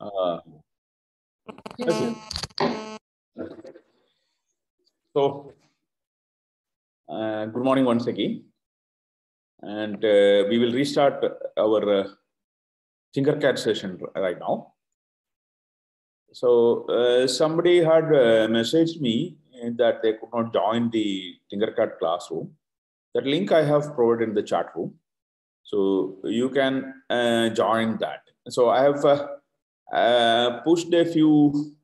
Uh, okay. So, uh, good morning once again. And uh, we will restart our uh, Tinkercad session right now. So, uh, somebody had uh, messaged me that they could not join the Tinkercad classroom. That link I have provided in the chat room. So, you can uh, join that. So, I have uh, pushed a few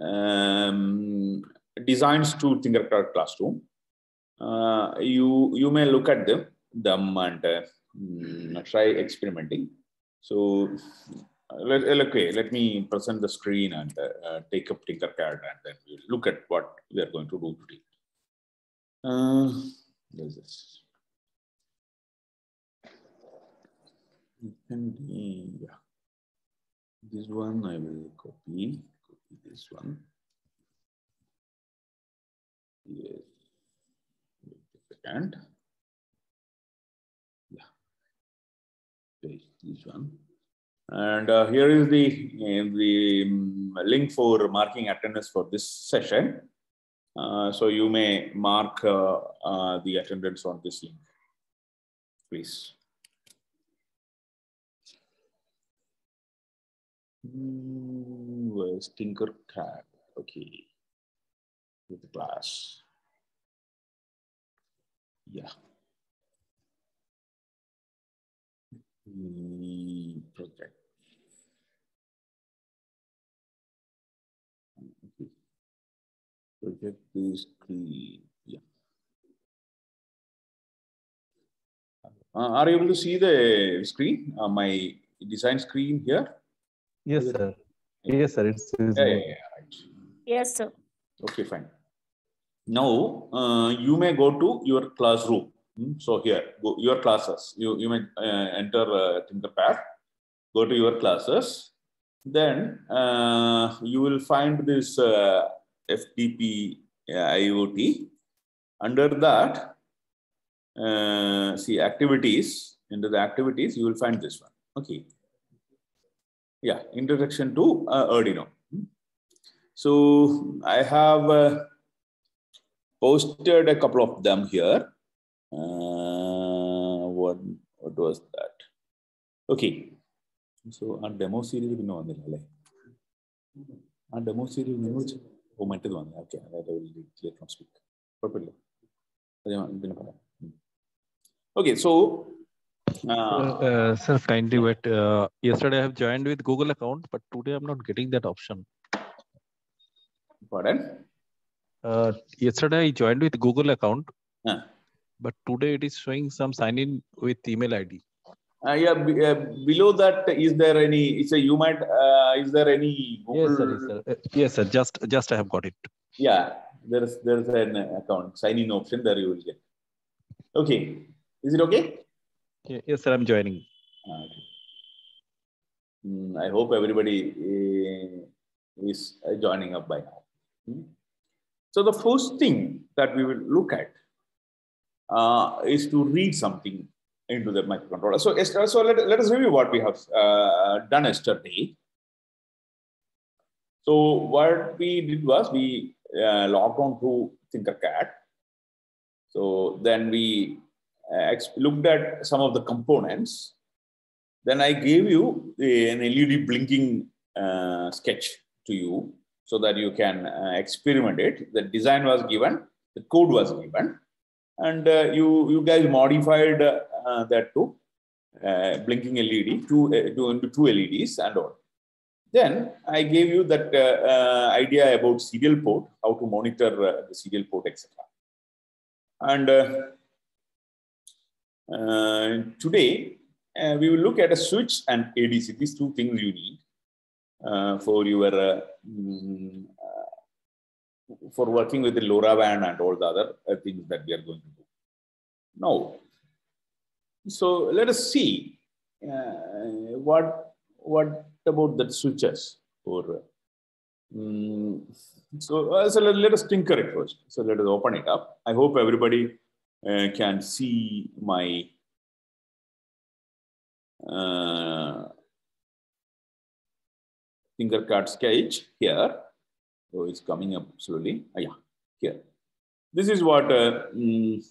um, designs to Tinkercad classroom. Uh, you you may look at them them and uh, try experimenting. So let, okay, let me present the screen and uh, take up Tinkercad and then we'll look at what we are going to do today. Uh, yeah. This one I will copy, copy this one. Yes. Wait a second. Yeah. Paste this one. And uh, here is the, uh, the um, link for marking attendance for this session. Uh, so you may mark uh, uh, the attendance on this link, please. Where's Tinkercad? Okay. With the class. Yeah. Mm, project. Project is clean. Yeah. Uh, are you able to see the screen? Uh, my design screen here? Yes, sir. Yes, sir. It's Yeah, yeah, yeah, right. Yes, sir. Okay, fine. Now uh, you may go to your classroom. Hmm, So here, go your classes. You you may uh, enter uh, Tinkercad. Go to your classes. Then uh, you will find this uh, FTP uh, IoT. Under that, uh, see activities. Into the activities, you will find this one. Okay yeah, introduction to uh, Arduino. So I have uh, posted a couple of them here. Uh, what, what was that? Okay. So our demo series will know on Our demo series will know. Oh, my one. Okay, I will clear from speak. Perfectly. Okay, so uh, sir, kindly wait. Uh, yesterday I have joined with Google account, but today I'm not getting that option. pardon Uh, yesterday I joined with Google account, Ah. but today it is showing some sign in with email ID. Uh, yeah, uh, below that, is there any? It's a you might. Uh, is there any? Yes, sir. Google- Yes, sir. Uh, yes, sir. Just, just I have got it. Yeah, there is there is an account sign in option there you will get. Okay, is it okay? Ye- Yes, sir. I'm joining. Okay. Mm, I hope everybody uh, is uh, joining up by now. Hmm. So the first thing that we will look at uh, is to read something into the microcontroller. So, so let, let us review what we have uh, done yesterday. So what we did was we uh, logged on to Tinkercad. So then we looked at some of the components. Then I gave you an LED blinking uh, sketch to you so that you can uh, experiment it. The design was given, the code was given, and uh, you you guys modified uh, that to uh, blinking LED to, uh, to into two LEDs and all. Then I gave you that idea about serial port, how to monitor the serial port, etc. And today uh, we will look at a switch and ADC. These two things you need uh, for your uh, mm, uh, for working with the LoRaWAN and all the other uh, things that we are going to do. Now, so let us see uh, what what about the switches or mm, so, uh, so let, let us tinker it first. So let us open it up. I hope everybody uh, can see my uh, Tinkercad sketch here. So it's coming up slowly. Ah, yeah, here. This is what uh, mm,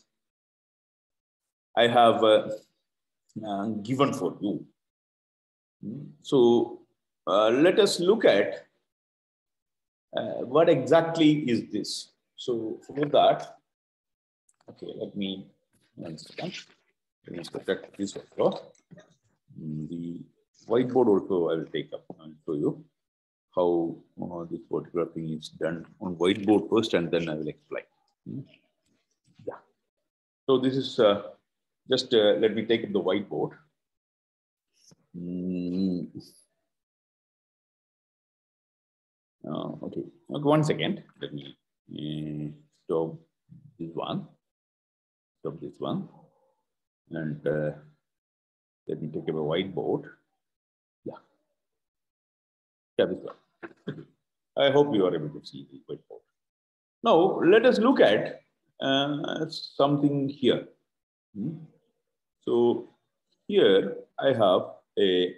I have uh, uh, given for you. Mm, So uh, let us look at what exactly is this. So for that, okay, let me one second. Let me protect this also. Mm, The whiteboard also I will take up and show you how uh, this photographing is done on whiteboard first, and then I will explain. Mm. Yeah. So this is uh, just uh, let me take up the whiteboard. Mm. Uh, okay. okay, one second. Let me uh, stop this one. Stop this one. And uh, let me take up a whiteboard. Yeah. Yeah, this one. I hope you are able to see the whiteboard. Now, let us look at uh, something here. Hmm. So, here I have a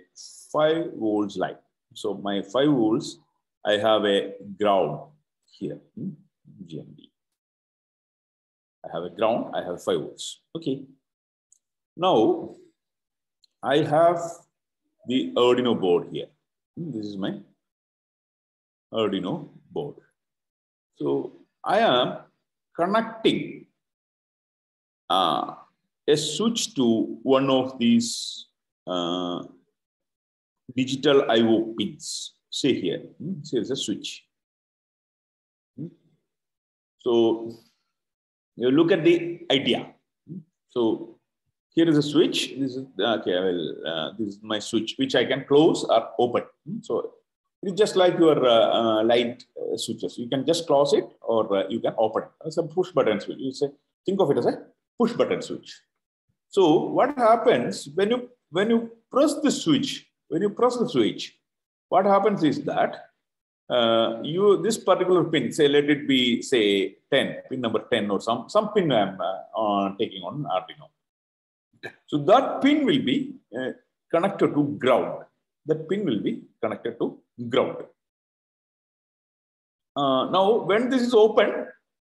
5 volts line. So, my 5 volts, I have a ground here, hmm, GND. I have a ground, I have 5 volts. Okay. Now, I have the Arduino board here. Hmm, This is my Arduino board. So I am connecting uh, a switch to one of these uh, digital I/O pins. Say here, hmm, here's a switch. Hmm. So you look at the idea. So here is a switch. This is okay. I will. Uh, this is my switch, which I can close or open. So it's just like your uh, uh, light uh, switches. You can just close it, or uh, you can open it. It's a push button switch. You say, think of it as a push button switch. So what happens when you when you press the switch? When you press the switch, what happens is that uh, you this particular pin, say let it be say 10, pin number 10 or some some pin I'm uh, on taking on Arduino. So that pin will be uh, connected to ground. That pin will be connected to ground. Uh, now, when this is open,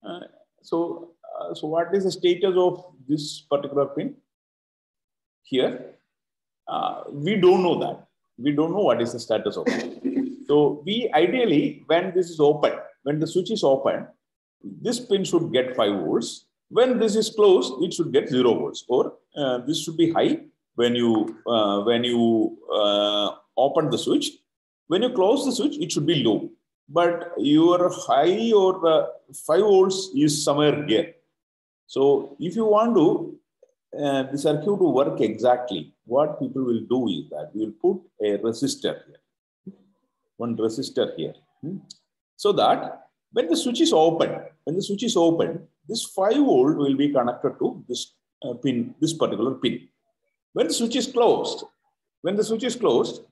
uh, so uh, so what is the status of this particular pin here? Uh, we don't know that. We don't know what is the status of it. So we ideally, when this is open, when the switch is open, this pin should get 5 volts. When this is closed, it should get 0 volts or uh, this should be high when you uh, when you uh, open the switch. When you close the switch, it should be low. But your high or uh, 5 volts is somewhere here. So if you want to uh, the circuit to work exactly, what people will do is that we will put a resistor here, one resistor here, hmm, so that when the switch is open, when the switch is open, this 5 volt will be connected to this uh, pin, this particular pin. When the switch is closed, when the switch is closed,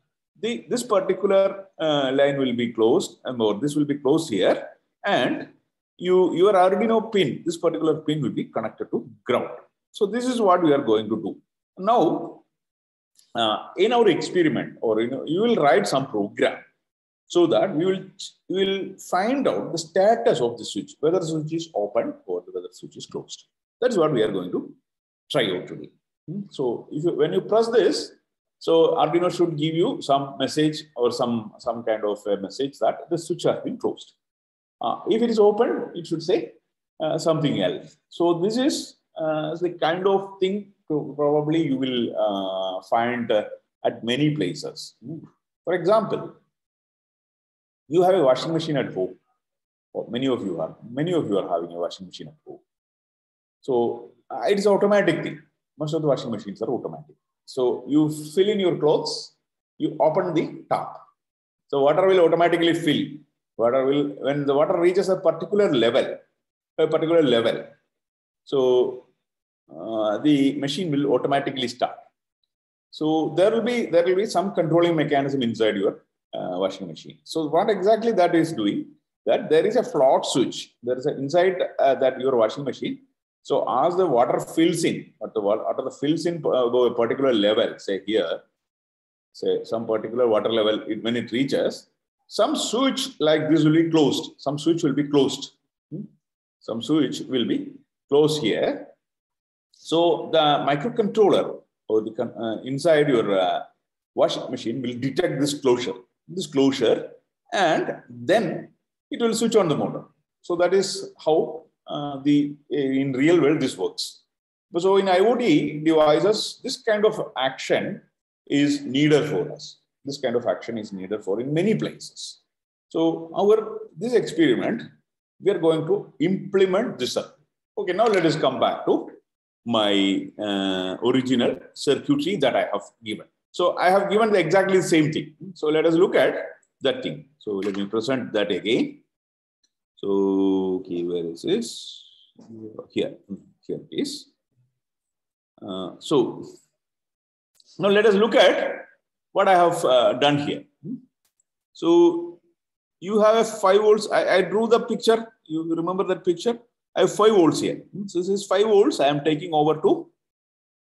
the, this particular uh, line will be closed, um, or this will be closed here, and you, your Arduino pin, this particular pin will be connected to ground. So this is what we are going to do. Now, uh, in our experiment, or you know, you will write some program so that we will, we will find out the status of the switch, whether the switch is open or whether the switch is closed. That's what we are going to try out today. Hmm? So if you, when you press this, so Arduino should give you some message or some, some kind of a message that the switch has been closed. Uh, if it is open, it should say uh, something else. So this is uh, the kind of thing to probably you will uh, find uh, at many places. For example, you have a washing machine at home. Or many of you are. Many of you are having a washing machine at home. So uh, it is automatic thing. Most of the washing machines are automatic. So you fill in your clothes, you open the tap. So water will automatically fill. Water will when the water reaches a particular level, a particular level. So uh, the machine will automatically start. So there will be there will be some controlling mechanism inside your uh, washing machine. So what exactly that is doing? That there is a float switch. There is a inside uh, that your washing machine. So as the water fills in, at the water fills in uh, a particular level, say here, say some particular water level, it, when it reaches, some switch like this will be closed. Some switch will be closed. Hmm? Some switch will be closed here. So the microcontroller or the uh, inside your uh, washing machine will detect this closure, this closure, and then it will switch on the motor. So that is how uh, the in real world this works. So in IoT devices, this kind of action is needed for us. This kind of action is needed for in many places. So our this experiment, we are going to implement this. Okay, now let us come back to my uh, original circuitry that I have given. So I have given the exactly the same thing. So let us look at that thing. So let me present that again. So, okay, where is this? Here, here it is. Uh, so now let us look at what I have uh, done here. So you have a five volts. I, I, drew the picture. You remember that picture? I have five volts here. So this is five volts. I am taking over to,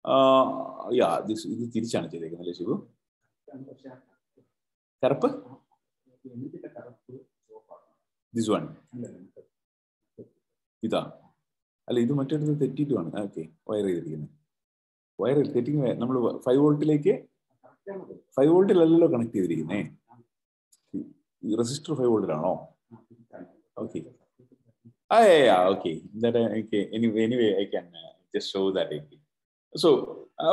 uh, this is തിരിച്ചാണ് ചെയ്തേക്കുന്നത് ശിവു കറുപ്പ്? This one ഇതാ. അല്ല ഇത് മറ്റൊരു തെറ്റിയിട്ടുമാണ്. Okay. Wire ചെയ്തിരിക്കുന്നത്. Wire തെറ്റിങ് നമ്മൾ ഫൈവ് വോൾട്ടിലേക്ക് ഫൈവ് വോൾട്ടിലല്ലല്ലോ കണക്ട് ചെയ്തിരിക്കുന്നേ. റെസിസ്റ്റർ ഫൈവ് വോൾട്ടിലാണോ ഓക്കെ ആ okay anyway I can just show that so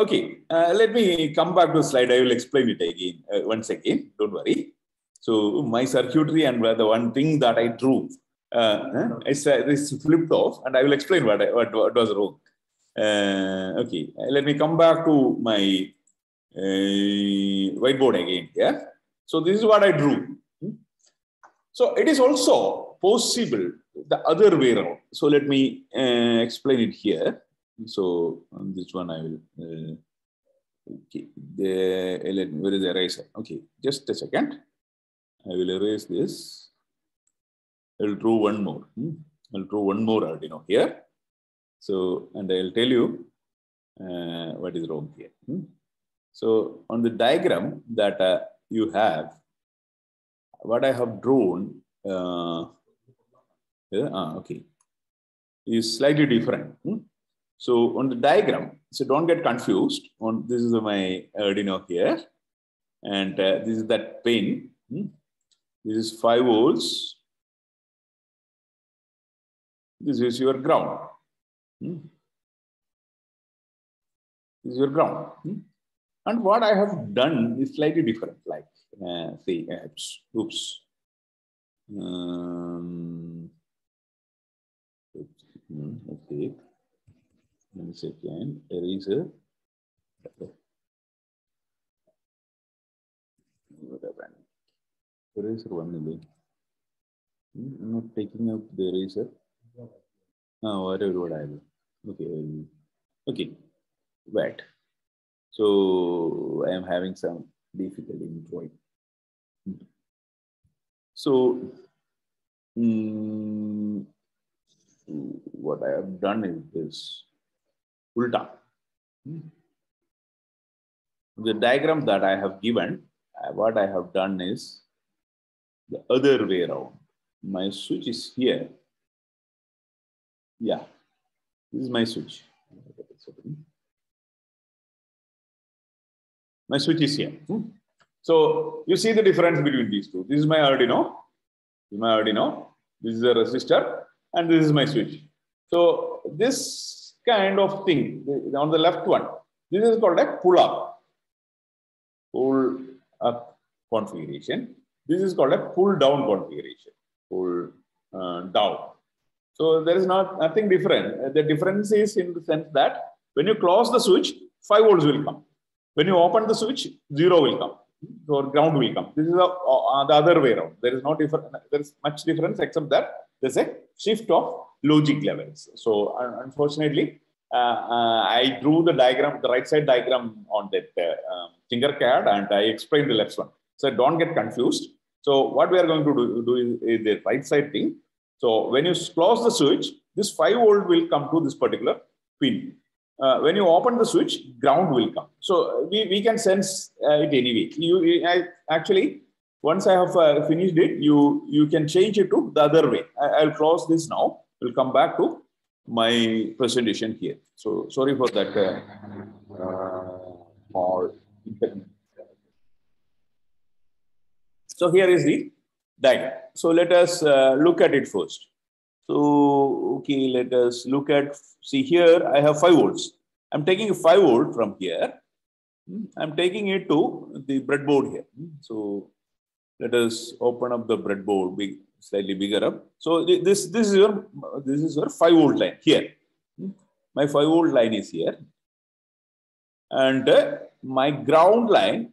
okay uh, let me come back to the slide i will explain it again uh, once again don't worry so my circuitry and the one thing that i drew uh, is, is flipped off and i will explain what, I, what, what was wrong uh, okay, let me come back to my uh, whiteboard again. Yeah. So this is what I drew. So it is also possible the other way around. So let me uh, explain it here. So on this one I will. Uh, okay, the, me, where is the eraser? Okay, just a second. I will erase this. I will draw one more. Hmm? I'll draw one more Arduino here. So, and I'll tell you uh, what is wrong here. Hmm? So, on the diagram that uh, you have, what I have drawn, uh, ah, okay, is slightly different. Hmm? So, on the diagram, so don't get confused. On this is my Arduino here, and uh, this is that pin. Hmm? This is five volts. This is your ground. Hmm? This is your ground. Hmm? And what I have done is slightly different, like, uh, say, oops, oops. Um, okay, one second, eraser. Eraser one, I'm not taking out the eraser. Ah, whatever what I have. Okay, okay, wait. So I am having some difficulty in drawing. So mm, what I have done is this ulta. Hmm. The diagram that I have given, uh, what I have done is the other way around. My switch is here. Yeah, this is my switch. My switch is here. Hmm. So you see the difference between these two. This is my Arduino. This is my Arduino. This is a resistor, and this is my switch. So this kind of thing on the left one, this is called a pull-up, pull-up configuration. This is called a pull-down configuration, pull uh, down. So there is not nothing different. The difference is in the sense that when you close the switch, 5 volts will come. When you open the switch, 0 will come or ground will come. This is the, uh, the other way around. There is no difference. There is much difference except that there's a shift of logic levels. So unfortunately, uh, uh, I drew the diagram, the right side diagram on that uh, um, Tinkercad and I explained the left one. So don't get confused. So what we are going to do, do is, is the right side thing. So when you close the switch, this 5 volt will come to this particular pin. Uh, when you open the switch, ground will come. So we, we can sense uh, it anyway. You I, actually, once I have uh, finished it, you, you can change it to the other way. I, will close this now. We'll come back to my presentation here. So sorry for that uh, uh, So here is the diagram. So let us uh, look at it first. So, okay, let us look at, see here, I have 5 volts. I'm taking 5 volt from here. Hmm, I'm taking it to the breadboard here. Hmm, so let us open up the breadboard, big, slightly bigger up. So this, this is your, this is your 5 volt line here. My 5 volt line is here. And uh, my ground line,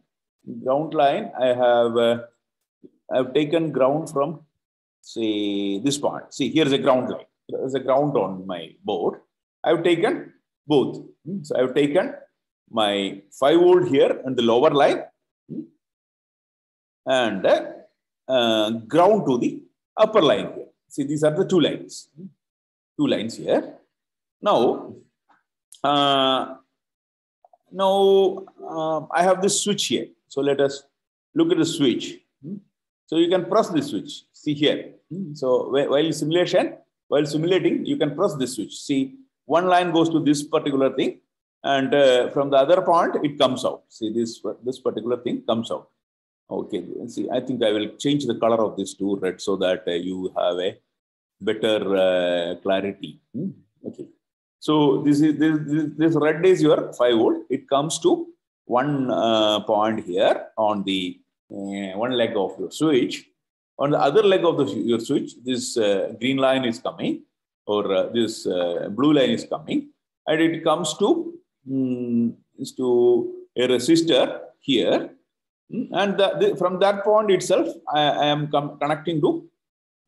ground line, I have, uh, I've taken ground from say this part. See, here's a ground line. There's a ground on my board. I've taken both. So I've taken my 5 volt here and the lower line and uh, ground to the upper line here. See, these are the two lines. Two lines here. Now, uh, now uh, I have this switch here. So let us look at the switch. So you can press this switch. See here. So while simulation, while simulating, you can press this switch. See, one line goes to this particular thing, and uh, from the other point, it comes out. See, this this particular thing comes out. Okay, see, I think I will change the color of this to red so that uh, you have a better uh, clarity. Hmm? Okay, so this is this, this, this red is your five volt. It comes to one uh, point here on the uh, one leg of your switch. On the other leg of the, your switch, this uh, green line is coming or uh, this blue line is coming and it comes to, um, to a resistor here. And the, the, from that point itself, I, I am connecting to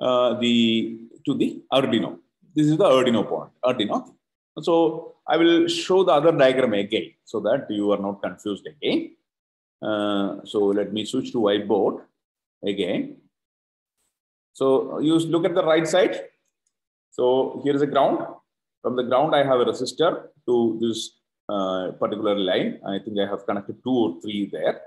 uh, the to the Arduino. This is the Arduino point. Arduino. So I will show the other diagram again so that you are not confused again. Uh, so let me switch to whiteboard again. So you look at the right side. So here is a ground. From the ground, I have a resistor to this uh, particular line. I think I have connected two or three there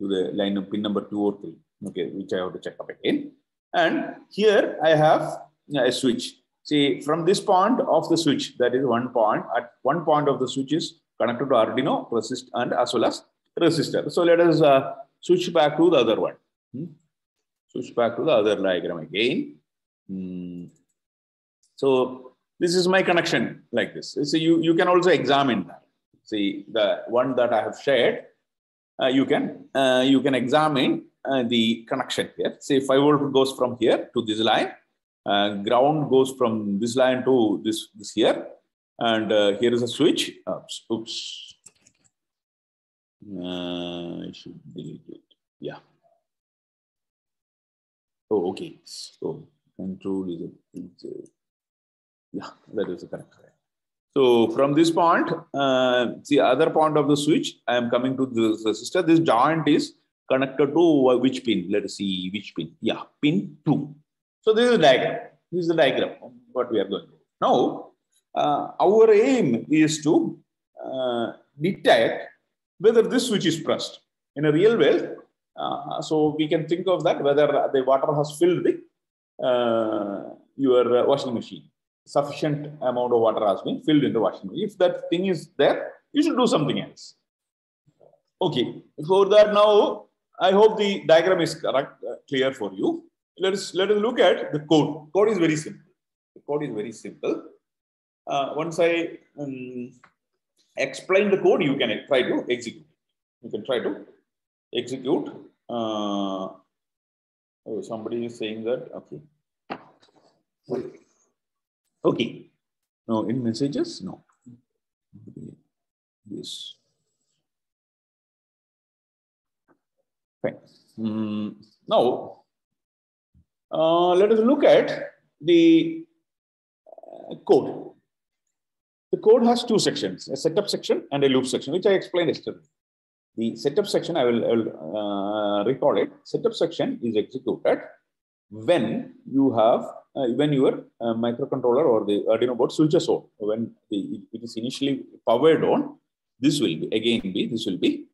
to the line of pin number two or three. Okay, which I have to check up again. And here I have a switch. See, from this point of the switch, that is one point, at one point of the switch is connected to Arduino, resist, and as well as resistor. So let us uh, switch back to the other one. Hmm? Switch back to the other diagram again. Hmm. So this is my connection like this. So you, you can also examine that. See the one that I have shared, you can uh, you can examine uh, the connection here. Say 5 volt goes from here to this line. Uh, ground goes from this line to this, this here. And uh, here is a switch. Oops, oops uh, I should delete it. Yeah. Oh, okay. So control is a, a yeah, that is the correct. So from this point, uh, see other point of the switch, I am coming to this resistor. This joint is connected to which pin? Let us see which pin. Yeah, pin two. So this is the diagram. This is the diagram what we are going to. Now, uh, our aim is to uh, detect whether this switch is pressed. In a real well, uh, so we can think of that whether the water has filled the uh, your washing machine. Sufficient amount of water has been filled in the washing machine. If that thing is there, you should do something else. Okay, for that now, I hope the diagram is correct, uh, clear for you. Let us, let us look at the code. Code is very simple. The code is very simple. Uh, once I um, explain the code, you can try to execute. You can try to execute. Uh, oh, somebody is saying that. Okay. Okay. No, in messages, no. Yes. Fine. Mm, now, uh, let us look at the uh, code. The code has two sections, a setup section and a loop section, which I explained yesterday. The setup section, I will, I will uh, recall it. Setup section is executed when you have, uh, when your uh, microcontroller or the Arduino board switches on. When the, it is initially powered on, this will be, again be, this will be,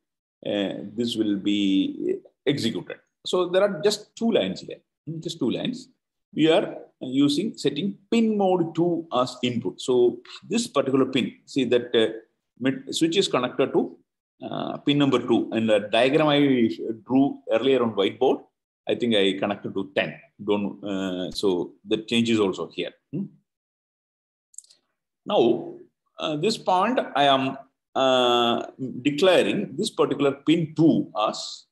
uh, this will be executed. so there are just two lines here, just two lines. We are using setting pin mode 2 as input. So this particular pin, see that uh, switch is connected to uh, pin number 2 and the diagram I drew earlier on whiteboard, I think I connected to 10. Don't, uh, so the change is also here. Hmm? Now, uh, this point I am uh, declaring this particular pin 2 as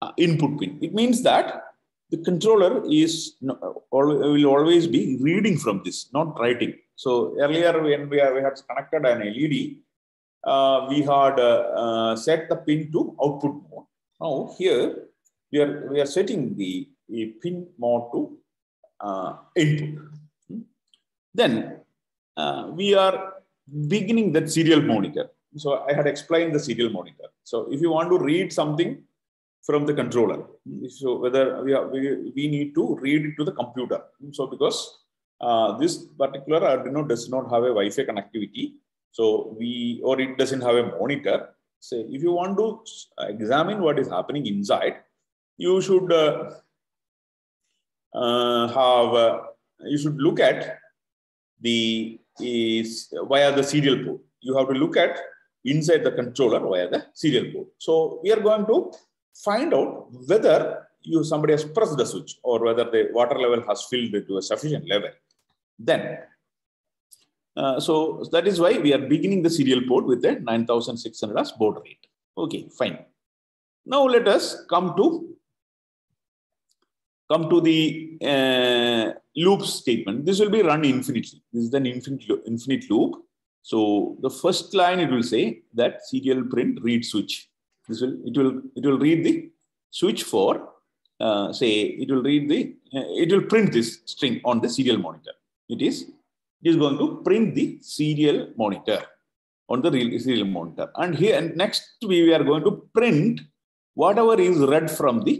uh, input pin. It means that the controller is will always be reading from this, not writing. So earlier when we, are, we had connected an LED, uh, we had uh, set the pin to output mode. Now here we are we are setting the, pin mode to uh, input. Then uh, we are beginning that serial monitor. So I had explained the serial monitor. So if you want to read something from the controller, so whether we, are, we, we need to read it to the computer. So because uh, this particular Arduino does not have a Wi-Fi connectivity, so we or it doesn't have a monitor. So if you want to examine what is happening inside, you should uh, uh, have uh, you should look at the is via the serial port. You have to look at inside the controller via the serial port. So we are going to find out whether you somebody has pressed the switch or whether the water level has filled to a sufficient level. Then, uh, so that is why we are beginning the serial port with a 9600 as baud rate. Okay, fine. Now let us come to come to the uh, loop statement. This will be run infinitely. This is an infinite, infinite loop. So the first line it will say that serial print read switch. This will it will it will read the switch for uh, say it will read the uh, it will print this string on the serial monitor. It is it is going to print the serial monitor on the real serial monitor. And here and next we are going to print whatever is read from the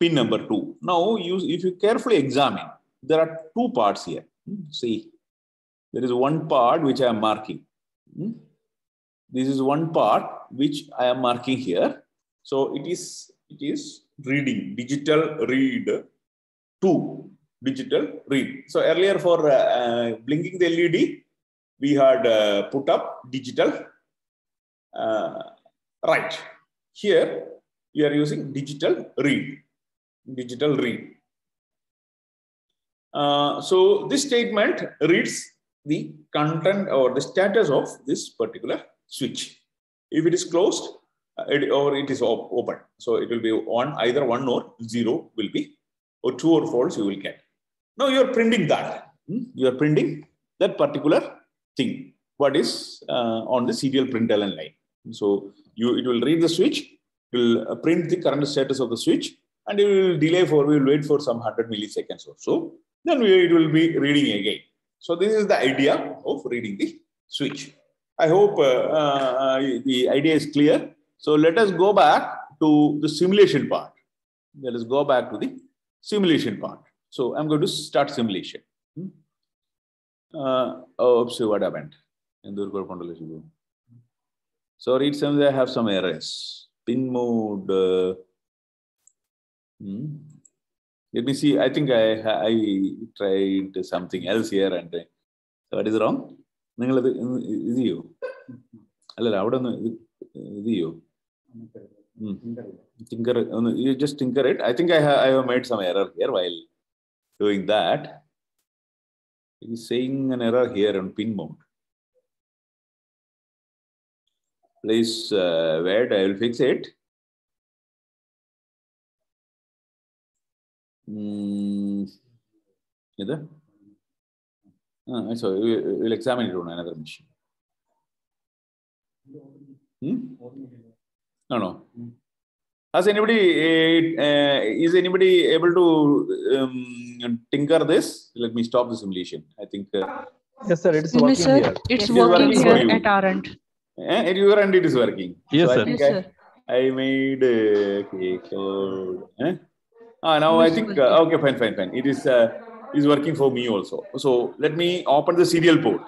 pin number two. Now, you, if you carefully examine, there are two parts here. See, there is one part which I am marking. This is one part which I am marking here. So it is it is reading digital read two, digital read. So earlier for uh, blinking the LED, we had uh, put up digital uh, write. Here we are using digital read digital read. Uh, so this statement reads the content or the status of this particular switch. If it is closed uh, it, or it is op open, so it will be on either one or zero will be, or true or false you will get. Now you are printing that. Hmm? You are printing that particular thing. What is uh, on the serial println line. So you it will read the switch, it will uh, print the current status of the switch, and it will delay for, we will wait for some 100 milliseconds or so. Then we, it will be reading again. So this is the idea of reading the switch. I hope uh, uh, the idea is clear. So let us go back to the simulation part. Let us go back to the simulation part. So I'm going to start simulation. Hmm? Uh, oh, oops, what happened? Sorry, it seems I have some errors. Pin mode. Uh, Hmm. Let me see. I think I I tried something else here and uh, what is wrong? നിങ്ങളത് ഇത് ചെയ്യോ അല്ലല്ല അവിടെ ഒന്ന് ഇത് ചെയ്യോ thinker ഒന്ന് you just thinker it I think I I have made some error here while doing that it is saying an error here on pin mode. Please uh, wait, I will fix it. Mm, either? Uh, so we, will examine it on another machine. Hmm? No, no. Has anybody, uh, is anybody able to um, tinker this? Let me stop the simulation. I think. Uh, yes, sir. It's working sir, here. It's working, working here at our end. Eh, at your end, it is working. Yes, so sir. I think Yes, I, sir. I made uh, okay, code. Eh? Ah, now I think uh, okay, fine, fine, fine. It is uh, is working for me also. So let me open the serial port.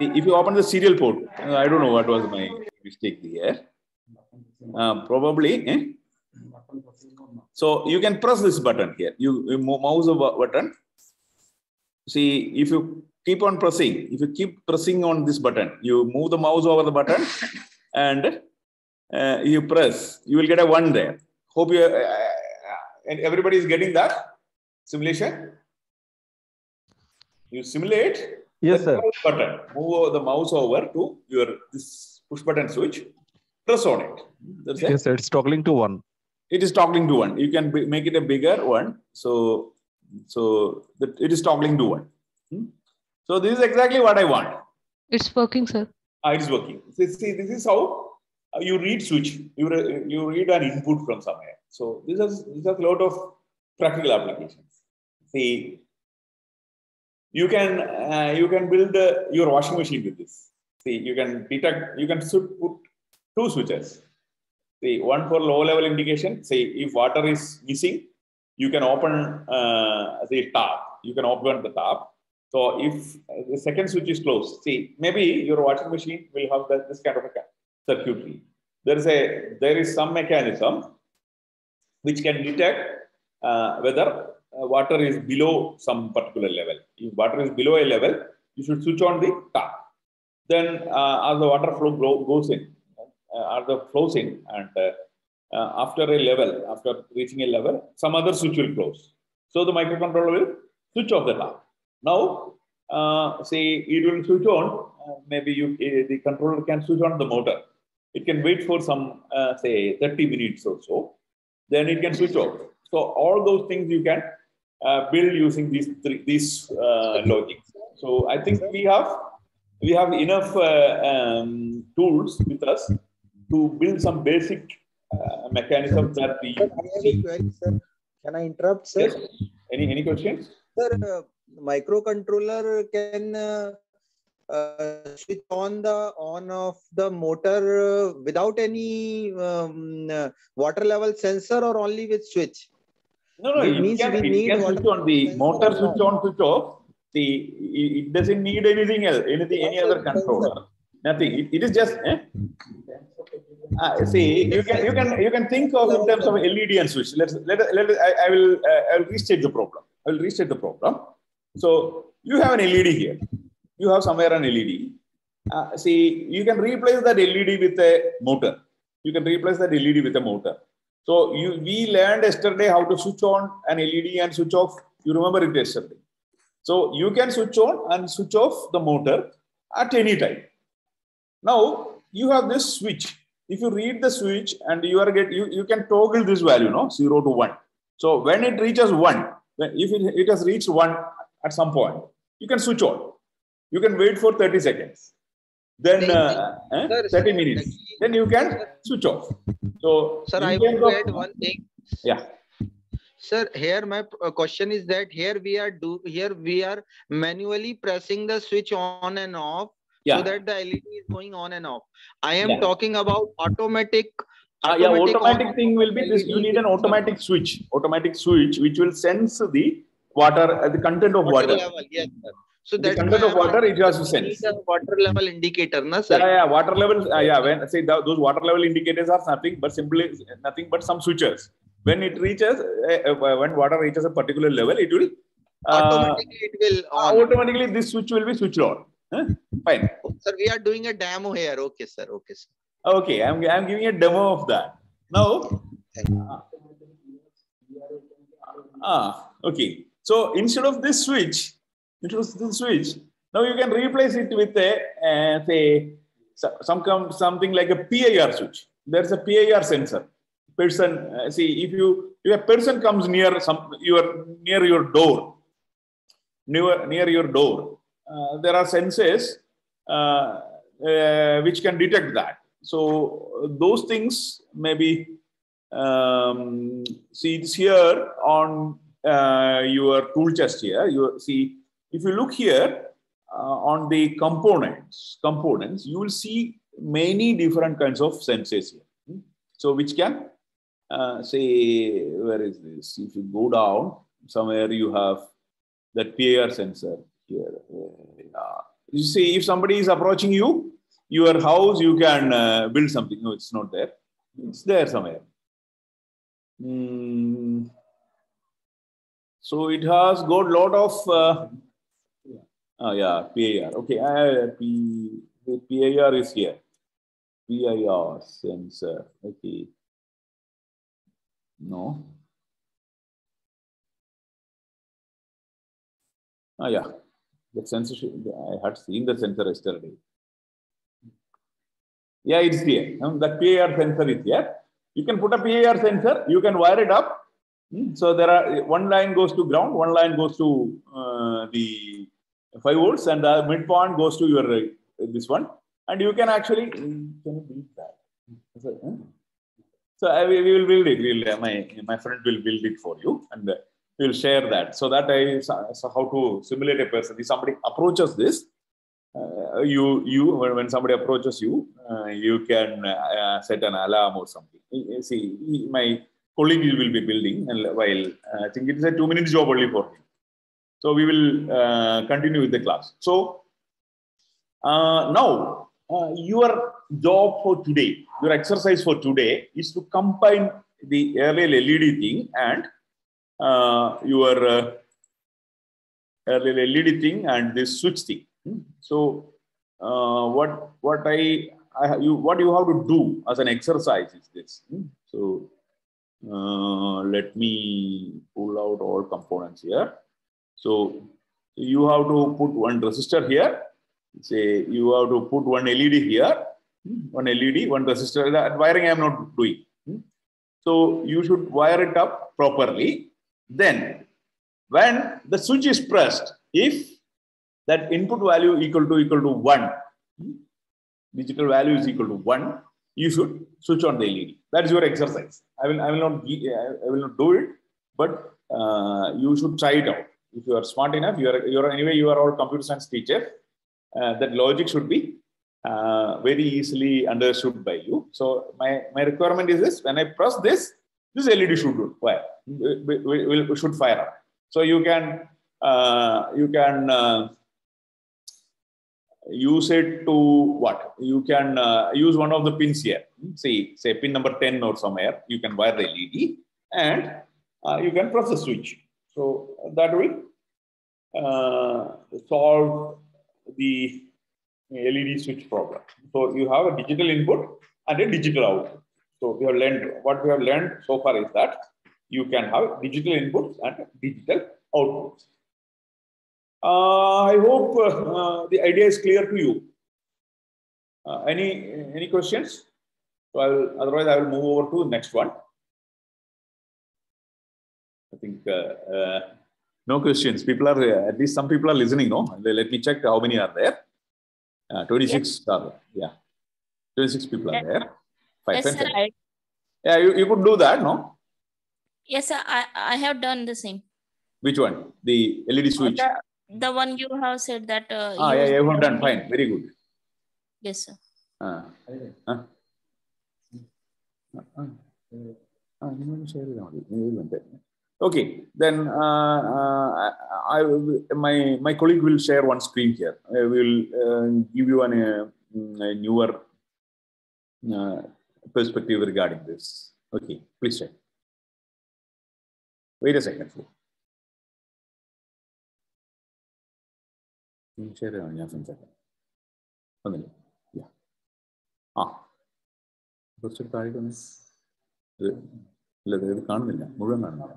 If you open the serial port, uh, I don't know what was my mistake here. Uh, probably, eh? So you can press this button here. You, you mouse a button. See, if you keep on pressing, if you keep pressing on this button, you move the mouse over the button and uh, you press, you will get a one there. Hope you, and everybody is getting that simulation. You simulate. Yes, sir. Button. Move the mouse over to your this push button switch. Press on it. That's yes, it. sir. It's toggling to one. It is toggling to one. You can make it a bigger one. So, so that it is toggling to one. Hmm? So this is exactly what I want. It's working, sir. Ah, it is working. See, see this is how you read switch. You, re, you read an input from somewhere. So this has, this has a lot of practical applications. See, you can uh, you can build uh, your washing machine with this. See, you can detect, you can put two switches. See, one for low level indication. Say if water is missing, you can open uh, the tap. You can open the tap. So if the second switch is closed, see, maybe your washing machine will have this kind of a circuitry. There is a there is some mechanism which can detect uh, whether uh, water is below some particular level. If water is below a level, you should switch on the tap. Then, uh, as the water flow goes in, uh, as the flows in, and uh, uh, after a level, after reaching a level, some other switch will close. So the microcontroller will switch off the tap. Now, say it will switch on. maybe you the controller can switch on the motor. It can wait for some say 30 minutes or so then it can switch off. So all those things you can uh, build using these three, these uh, logics. So I think we have we have enough uh, um, tools with us to build some basic uh, mechanisms that we. Query, sir. Can I interrupt, sir? Yes. Any any questions? Sir, uh, microcontroller can uh, switch on the on of the motor uh, without any um, uh, water level sensor or only with switch? No, no, it means can, we need can switch on the motor switch on, switch off. See, it doesn't need anything else, anything, any other controller. Nothing. It, it is just. Eh? Uh, see, you can you can you can think of in terms of LED and switch. Let's let let I, I will uh, I will restate the problem. I will restate the problem. So you have an LED here you have somewhere an LED. Uh, see, you can replace that LED with a motor. You can replace that LED with a motor. So you, we learned yesterday how to switch on an LED and switch off. You remember it yesterday. So you can switch on and switch off the motor at any time. Now you have this switch. If you read the switch and you are get you, you can toggle this value, no zero to one. So when it reaches one, if it, it has reached one at some point, you can switch on you can wait for 30 seconds. Then uh, eh, 30 minutes. Then you can switch off. So, sir, I want to add one thing. Yeah. Sir, here my uh, question is that here we are do here we are manually pressing the switch on and off yeah. so that the LED is going on and off. I am yeah. talking about automatic. Uh, yeah, automatic thing will be this. You need an automatic switch, automatic switch, which will sense the water, uh, the content of water. water. Level, yes, sir. So that content of water it has to sense. Water level indicator, na sir? Yeah, yeah, water level. Uh, yeah, when say the, those water level indicators are nothing but simply nothing but some switches. When it reaches, uh, uh, when water reaches a particular level, it will uh, automatically it will on. automatically this switch will be switched on. Huh? Fine. Sir, we are doing a demo here. Okay, sir. Okay, sir. Okay, I'm I'm giving a demo of that now. Ah, okay. So instead of this switch, introduce the switch. Now you can replace it with a, uh, say, some something like a PIR switch. There's a PIR sensor. Person, uh, see, if you if a person comes near some your near your door, near near your door, uh, there are sensors uh, uh, which can detect that. So those things maybe um, see it's here on uh, your tool chest here. You see if you look here uh, on the components, components, you will see many different kinds of sensors here. Hmm? So which can uh, say, where is this? If you go down, somewhere you have that PIR sensor here. Uh, you see, if somebody is approaching you, your house, you can uh, build something. No, it's not there. It's there somewhere. Mm, so it has got lot of, uh, oh yeah, PIR. Okay, uh, P, the is here. PIR sensor. Okay. No. Oh yeah, the sensor. I had seen the sensor yesterday. Yeah, it's here. Um, the PIR sensor is here. You can put a PIR sensor. You can wire it up. Hmm, So there are one line goes to ground, one line goes to uh, the five volts, and the midpoint goes to your uh, this one. And you can actually can you build that? It, huh? So we will build it. We'll, uh, my my friend will build it for you, and uh, we'll share that. So that I so, so how to simulate a person. If somebody approaches this, uh, you you when, when somebody approaches you, uh, you can uh, set an alarm or something. See, my colleague will be building, and while I think it is a two minute job only for him. So we will uh, continue with the class. So uh, now uh, your job for today, your exercise for today is to combine the earlier LED thing and uh, your uh, earlier LED thing and this switch thing. Hmm. So uh, what what I, I you what you have to do as an exercise is this. Hmm. So uh, let me pull out all components here. So you have to put one resistor here. Say you have to put one LED here, one LED, one resistor. That wiring I am not doing. So you should wire it up properly. Then when the switch is pressed, if that input value equal to equal to one, digital value is equal to one, you should switch on the LED. That is your exercise. I will I will not I will not do it, but uh, you should try it out. If you are smart enough, you are you are anyway you are all computer science teacher. Uh, that logic should be uh, very easily understood by you. So my my requirement is this: when I press this, this LED should fire, will, will, will- should fire up. So you can uh, you can uh, use it to what? You can uh, use one of the pins here. See, say pin number 10 or somewhere, you can wire the LED and uh, you can press the switch. So that will uh, solve the LED switch problem. So you have a digital input and a digital output. So we have learned what we have learned so far is that you can have digital inputs and digital outputs. Uh, I hope uh, the idea is clear to you. Uh, any any questions? So I will, otherwise I will move over to the next one. I think uh, uh, no questions. People are, uh, at least some people are listening, no? Let me check how many are there. Uh, 26 people. are, yeah. 26 people are there. Five, yes, sir. I... Yeah, you, you could do that, no? Yes, sir. I, I have done the same. Which one? The LED uh, switch? The, the one you have said that. Uh, ah, yeah, you have done. Fine. Very good. Yes, sir. Ah. Ah. Ah. Ah. Ah. share ചെയ്താൽ മതി. നിങ്ങൾ ഇതിലുണ്ട്. Okay, then uh, uh, I, I will- my my colleague will share one screen here. I will uh, give you an, uh, mm, a newer uh, perspective regarding this. Okay, please share. Wait a second. Share ചെയ്യണം ഞാൻ സംസാരിക്കാം ഒന്നില്ല Yeah. ആ കുറച്ച് താഴേക്ക് വന്ന് ഇത് ഇല്ല ഇത് ഇത് കാണുന്നില്ല മുഴുവൻ കാണുന്നില്ല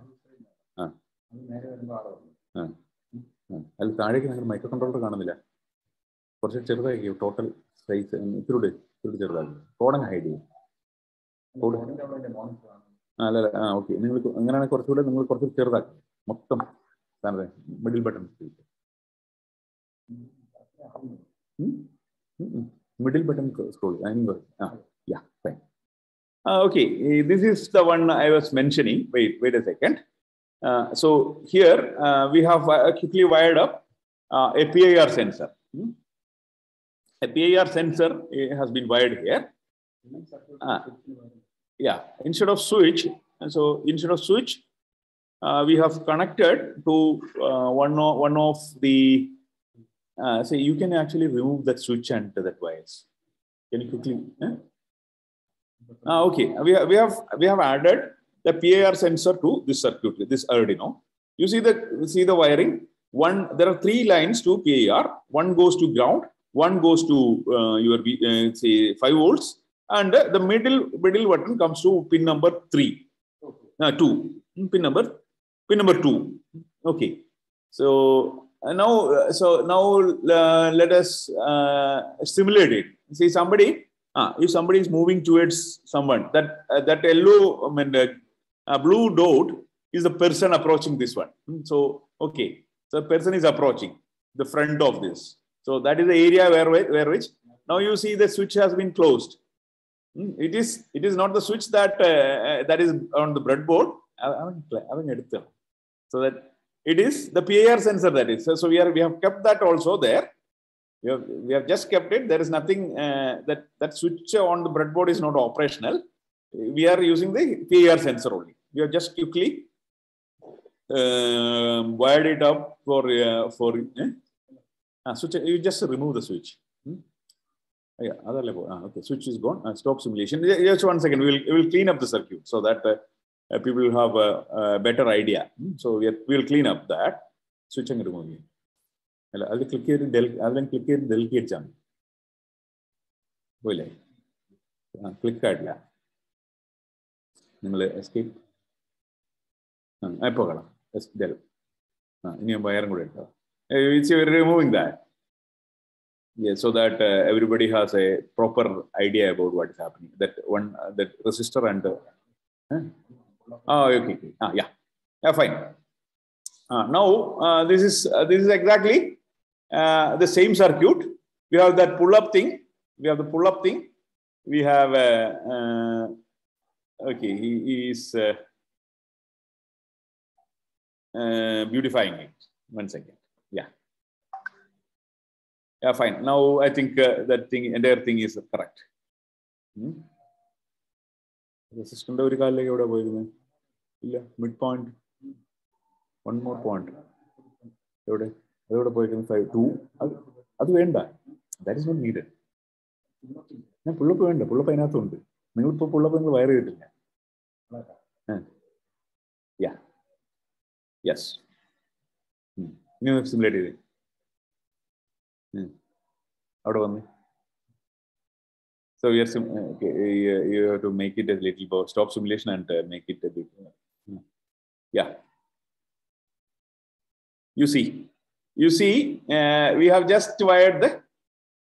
അതിൽ താഴേക്ക് നിങ്ങൾ മൈക്രോ കൺട്രോളർ കാണുന്നില്ല. കുറച്ച് ചെറുതാക്കി ടോട്ടൽ സൈസ് ഇത്തിരി ഇത്തിരി ചെറുതാക്കി കോടങ്ങ് ഹൈഡ് ചെയ്യും. അല്ല അല്ല ആ ഓക്കെ നിങ്ങൾ അങ്ങനെയാണെങ്കിൽ കുറച്ചുകൂടെ നിങ്ങൾ കുറച്ച് ചെറുതാക്കി. മൊത്തം താനതെ middle button middle button scroll ah yeah fine okay this is the one I was mentioning wait wait a second so here uh, we have uh, quickly wired up uh, a PIR sensor. Hmm? A PIR sensor eh, has been wired here. Ah, yeah, instead of switch, and so instead of switch, uh, we have connected to uh, one of, one of the uh, so you can actually remove that switch and that wires. Can you quickly? Ah, okay, we we have we have added the PIR sensor to this circuit, this Arduino. You see the see the wiring. One there are three lines to PIR. One goes to ground. One goes to uh, your uh, say five volts, and the middle middle button comes to pin number three, uh, two pin number pin number two. Okay, so uh, now uh, so now uh, let us uh, simulate it. See somebody. Uh, if somebody is moving towards someone, that uh, that yellow, I mean, uh, a blue dot is the person approaching this one. Hmm, so, okay, so the person is approaching the front of this. So that is the area where, where which now you see the switch has been closed. Hmm, it is it is not the switch that uh, uh that is on the breadboard. So that it is the PIR sensor that is. So, so we are we have kept that also there. We have, we have just kept it. There is nothing uh, that that switch on the breadboard is not operational. We are using the PIR sensor only We have just quickly um, wired it up for uh, for eh? ah, switch. You just remove the switch. Hmm? Yeah, other level. Ah, okay, switch is gone. Uh, stop simulation. Yeah, Just one second. We will we will clean up the circuit so that uh, uh, people will have a, a better idea. Hmm? So we are, we will clean up that. Switch and remove it. അല്ല അത് click ചെയ്ത് del അതിലും click ചെയ്ത് delete അടിച്ചാൽ മതി പോയില്ലേ ആ click ആയിട്ടില്ല നിങ്ങൾ എസ്കേപ്പ് ആ ഇപ്പോൾ കാണാം എസ് ഡെൽ ആ ഇനി ഞാൻ വയറും കൂടെ എടുക്കാം it's removing that Yeah, so that uh, everybody has a proper idea about what is happening. That one, uh, that resistor and the. huh? Oh, okay, okay. Ah, yeah, yeah, fine. Uh, now, uh, this is uh, this is exactly uh, the same circuit. We have that pull-up thing. We have the pull-up thing. We have uh, uh, okay. He, he is uh, uh, beautifying it. One second. Yeah. Yeah, fine. Now I think uh, that thing, entire thing is correct. റെസിസ്റ്ററിന്റെ ഒരു കാലിലേക്ക് എവിടെ പോയിരുന്നത് ഇല്ല mid point one more point എവിടെ അതെവിടെ പോയിരിക്കുന്നത് five to അത് അത് വേണ്ട ദാറ്റ് ഇസ് നോട്ട് നീഡഡ് ഞാൻ പുള്ളപ്പ് വേണ്ട പുള്ളപ്പ് അതിനകത്തുണ്ട് നിങ്ങളിപ്പോൾ പുള്ളപ്പ് നിങ്ങൾ വയറ് ചെയ്തിട്ടില്ല യാ യെസ് ഇനി ഒന്ന് സിമുലേറ്റ് ചെയ്തേ ഉം. അവിടെ വന്ന് So we are sim- uh, okay, you, you have to make it a little more stop simulation and uh, make it a bit. uh, hmm. Yeah. You see, you see, uh, we have just wired the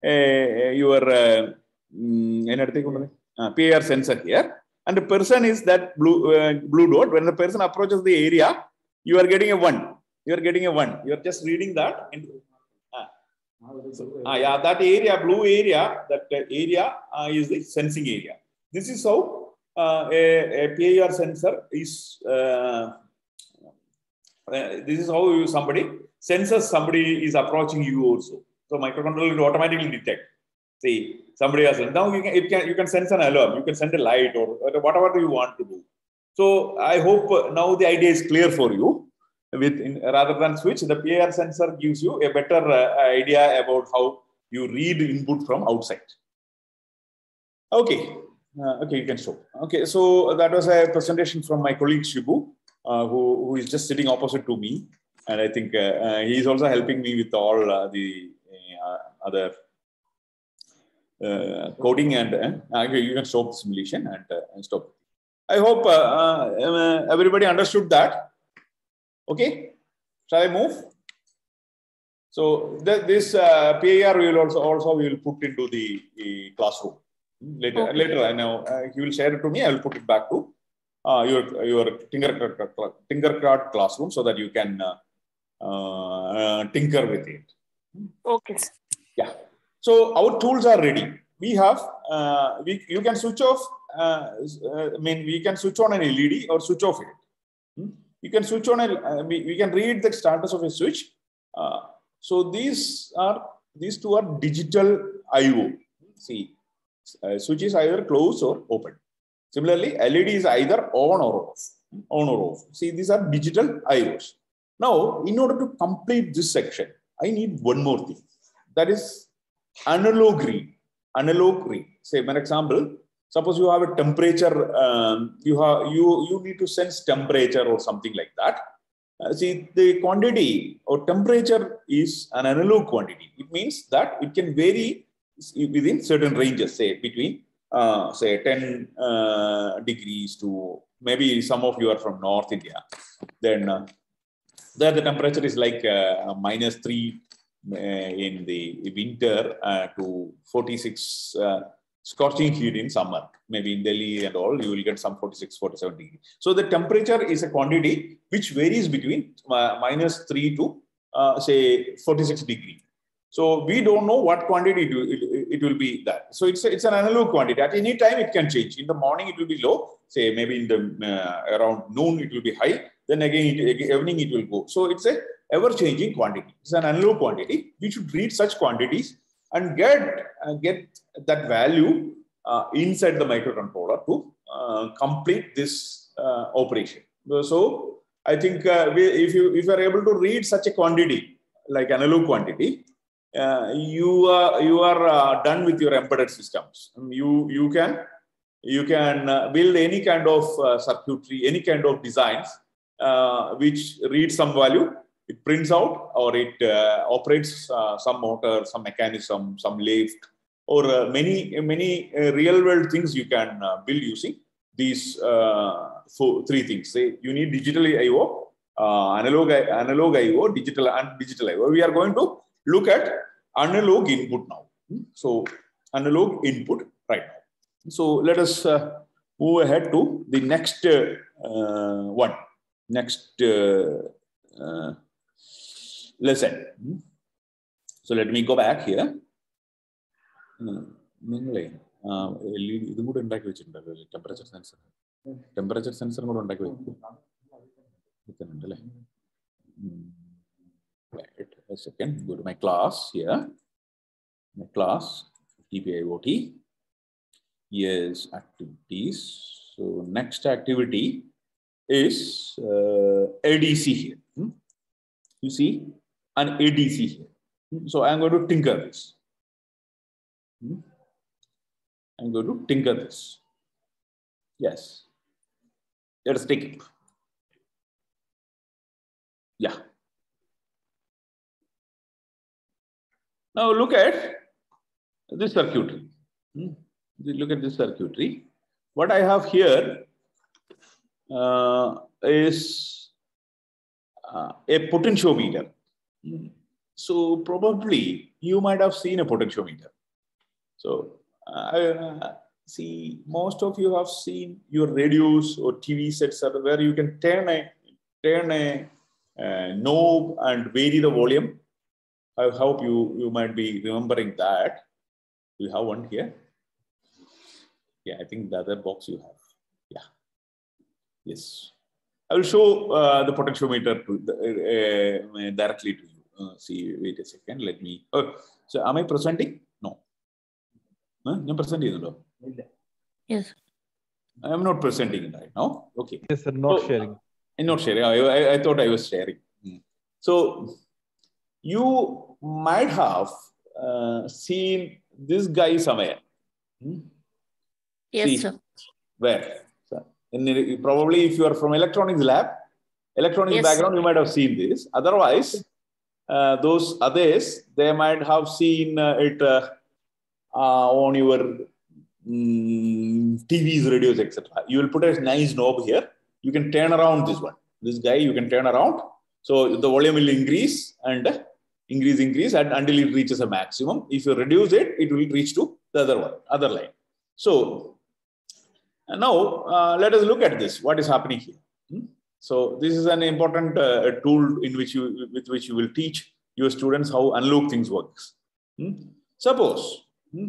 uh, your uh, mm, ಏನಂತ ಕೊಂಡರೆ? uh, PIR sensor here, and the person is that blue uh, blue dot. When the person approaches the area, you are getting a one. You are getting a one. You are just reading that. And, Ah, yeah, that area, blue area, that area uh, is the sensing area. This is how uh, a, a PIR sensor is. Uh, uh, this is how you, somebody senses somebody is approaching you also. So microcontroller will automatically detect. See, somebody has now you can it can you can sense an alarm, you can send a light or, or whatever you want to do. So I hope now the idea is clear for you. With in, rather than switch the PIR sensor gives you a better uh, idea about how you read input from outside. Okay. Uh, okay you can show okay so that was a presentation from my colleague shibu uh, who, who is just sitting opposite to me. And i think uh, uh, he is also helping me with all uh, the other coding and you can stop the simulation and, and stop i hope uh, uh, everybody understood that Okay, shall I move? So the, this uh, PIR we will also also we will put into the, the classroom later. Okay. Later, I know uh, he will share it to me. I will put it back to uh, your your Tinkercad Tinkercad classroom so that you can uh, uh, tinker with it. Okay. Yeah. So our tools are ready. We have uh, we you can switch off. Uh, uh, I mean, we can switch on an LED or switch off it. Hmm? You can switch on a. Uh, we, we can read the status of a switch. Uh, so these are these two are digital I/O. See, uh, switch is either closed or open. Similarly, LED is either on or off. On or off. See, these are digital I/Os. Now, in order to complete this section, I need one more thing. That is analog read. Analog read. Say, for example, suppose you have a temperature, um, you have you you need to sense temperature or something like that. Uh, see, the quantity or temperature is an analog quantity. It means that it can vary within certain ranges, say between uh, say 10 uh, degrees to maybe some of you are from North India. Then uh, there the temperature is like uh, minus 3 uh, in the winter uh, to 46 scorching heat in summer. Maybe in Delhi and all, you will get some 46, 47 degrees. So the temperature is a quantity which varies between minus 3 to say 46 degree. So we don't know what quantity it will, it, it will be that. So it's, a, it's an analog quantity. At any time, it can change. In the morning, it will be low. Say maybe in the uh, around noon, it will be high. Then again, it, evening, it will go. So it's a ever-changing quantity. It's an analog quantity. We should read such quantities and get uh, get that value uh, inside the microcontroller to uh, complete this uh, operation. So I think uh, we, if you if you are able to read such a quantity like analog quantity, uh, you are you are uh, done with your embedded systems. You you can you can build any kind of circuitry, any kind of designs which reads some value, it prints out, or it operates some motor, some mechanism, some lift, or many many real world things you can build using these four, three things. Say you need digital I/O, analog analog I/O, digital and digital I/O. We are going to look at analog input now. So analog input right now. So let us uh, move ahead to the next uh, one, next uh, uh lesson. So let me go back here. നിങ്ങളെ L E D ഇതും കൂടെ ഉണ്ടാക്കി വെച്ചിട്ടുണ്ടല്ലോ temperature sensor temperature സെൻസറും കൂടെ ഉണ്ടാക്കി വെക്കും അല്ലേ wait a second, go to my class here. My class, TPIOT. Yes, activities. So next activity is uh, ADC here. Hmm? You see an ADC here. Hmm? So I'm going to tinker this. Hmm? I'm going to tinker this. Yes. Let us take it. Yeah. Now look at this circuitry. Hmm. Look at this circuitry. What I have here uh, is uh, a potentiometer. Hmm. So probably you might have seen a potentiometer. So uh, see, most of you have seen your radios or TV sets where you can turn a turn a uh, knob and vary the volume I hope you, you might be remembering that. We have one here. Yeah, I think the other box you have. Yeah. Yes. I will show uh, the potentiometer to the, uh, uh, directly to you. Uh, see, wait a second. Let me. Oh, so am I presenting? No. Huh? I'm presenting. Yes. I am not presenting right now. Okay. Yes, sir. Not so, sharing. I'm not sharing. I, I, I, thought I was sharing. Hmm. So you might have uh, seen this guy somewhere. Hmm? Yes, See, sir. Where? So, in, probably if you are from electronics lab, electronics yes, background, sir. you might have seen this. Otherwise, uh, those others, they might have seen uh, it uh, on your mm, TVs, radios, etc. You will put a nice knob here. You can turn around this one. This guy, you can turn around. So the volume will increase and increase, increase and until it reaches a maximum. If you reduce it, it will reach to the other one, other line. So now uh, let us look at this. What is happening here? Hmm? So this is an important uh, tool in which you with which you will teach your students how analog things works. Hmm? Suppose, hmm?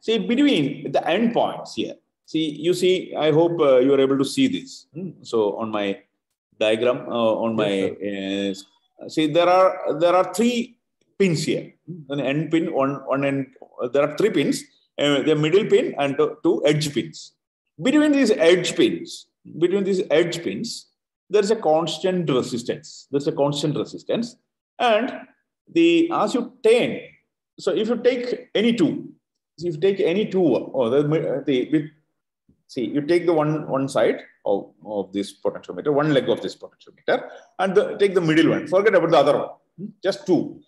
see between the endpoints here. See, you see, I hope uh, you are able to see this. Hmm? So on my diagram, uh, on my yes, see there are there are three pins here an end pin one one end there are three pins uh, the middle pin and two edge pins between these edge pins between these edge pins there is a constant resistance there's a constant resistance and the as you turn so if you take any two if you take any two, or the, the with, see, you take the one one side of, of this potentiometer, one leg of this potentiometer, and the, take the middle one. Forget about the other one. Hmm? Just two,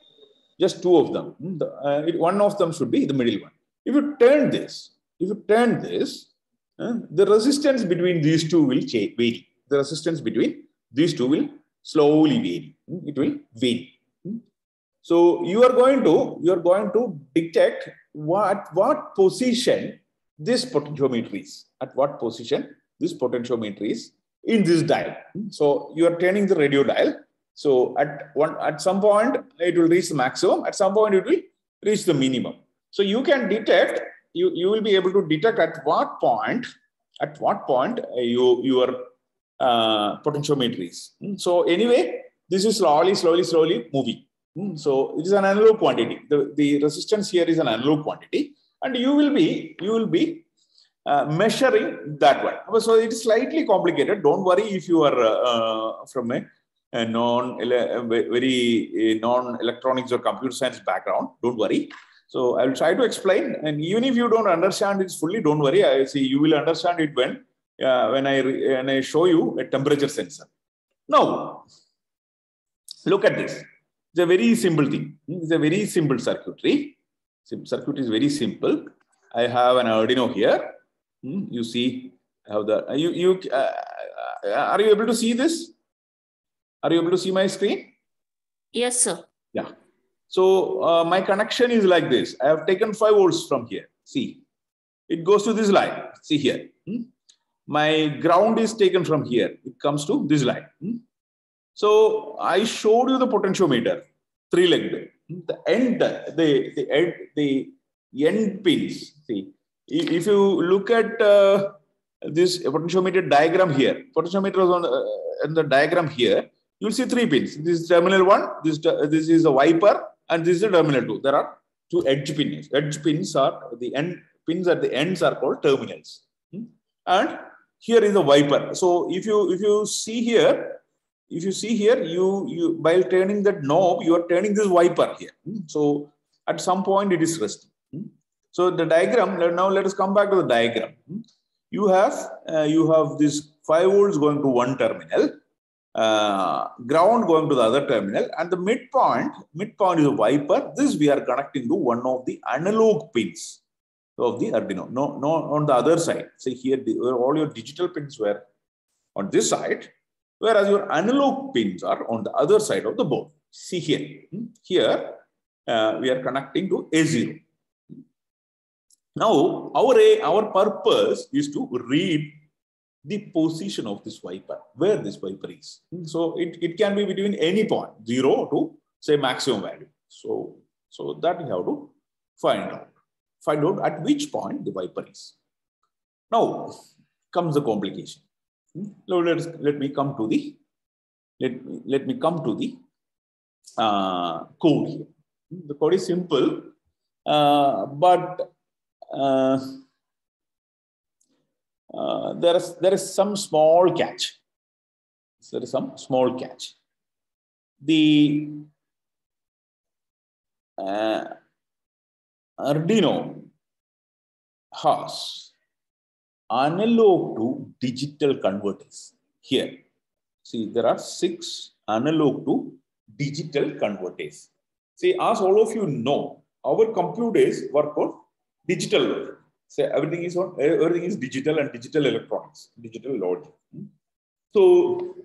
just two of them. Hmm? The, uh, it, one of them should be the middle one. If you turn this, if you turn this, uh, the resistance between these two will change, vary. The resistance between these two will slowly vary. Hmm? It will vary. So you are going to you are going to detect what what position this potentiometer is. At what position this potentiometer is in this dial. So you are turning the radio dial. So at one at some point it will reach the maximum. At some point it will reach the minimum. So you can detect you you will be able to detect at what point at what point you your uh, potentiometer is. So anyway, this is slowly slowly slowly moving. Hmm, so it is an analog quantity. The, the resistance here is an analog quantity, and you will be you will be uh, measuring that one. So it is slightly complicated. Don't worry if you are uh, from a, a non very non electronics or computer science background. Don't worry. So I will try to explain, and even if you don't understand it fully, don't worry. I see you will understand it when uh, when I when I show you a temperature sensor. Now, look at this. It's a very simple thing. It's a very simple circuitry. Circuit is very simple. I have an Arduino here. Hmm, you see how the you you uh, uh, are you able to see this? Are you able to see my screen? Yes, sir. Yeah. So uh, my connection is like this. I have taken five volts from here. See, it goes to this line. See here. Hmm? My ground is taken from here. It comes to this line. Hmm? So I showed you the potentiometer, three-legged. The end, the the end, the end pins. See, if you look at uh, this potentiometer diagram here, potentiometer is on the, uh, in the diagram here. You'll see three pins. This is terminal one. This this is a wiper, and this is a terminal two. There are two edge pins. Edge pins are the end pins at the ends are called terminals, hmm? and here is a wiper. So if you if you see here, if you see here, you, you by turning that knob, you are turning this wiper here. So at some point it is resting. So the diagram, now let us come back to the diagram. You have, uh, you have this 5 volts going to one terminal, uh, ground going to the other terminal, and the midpoint, midpoint is a wiper. This we are connecting to one of the analog pins of the Arduino. No, no, on the other side. See here, the, all your digital pins were on this side whereas your analog pins are on the other side of the board. See here, here uh, we are connecting to A0. Now, our, our purpose is to read the position of this wiper, where this wiper is. So it, it can be between any point, 0 to say maximum value. So, so that we have to find out. Find out at which point the wiper is. Now comes the complication. Now let, us, let me come to the let, let me come to the uh, code here. The code is simple, uh, but uh, uh there is there is some small catch. There is some small catch. The uh, Arduino has analog to digital converters here. See, there are six analog to digital converters. See, as all of you know, our computers work on digital logic. So everything is on everything is digital and digital electronics, digital logic. So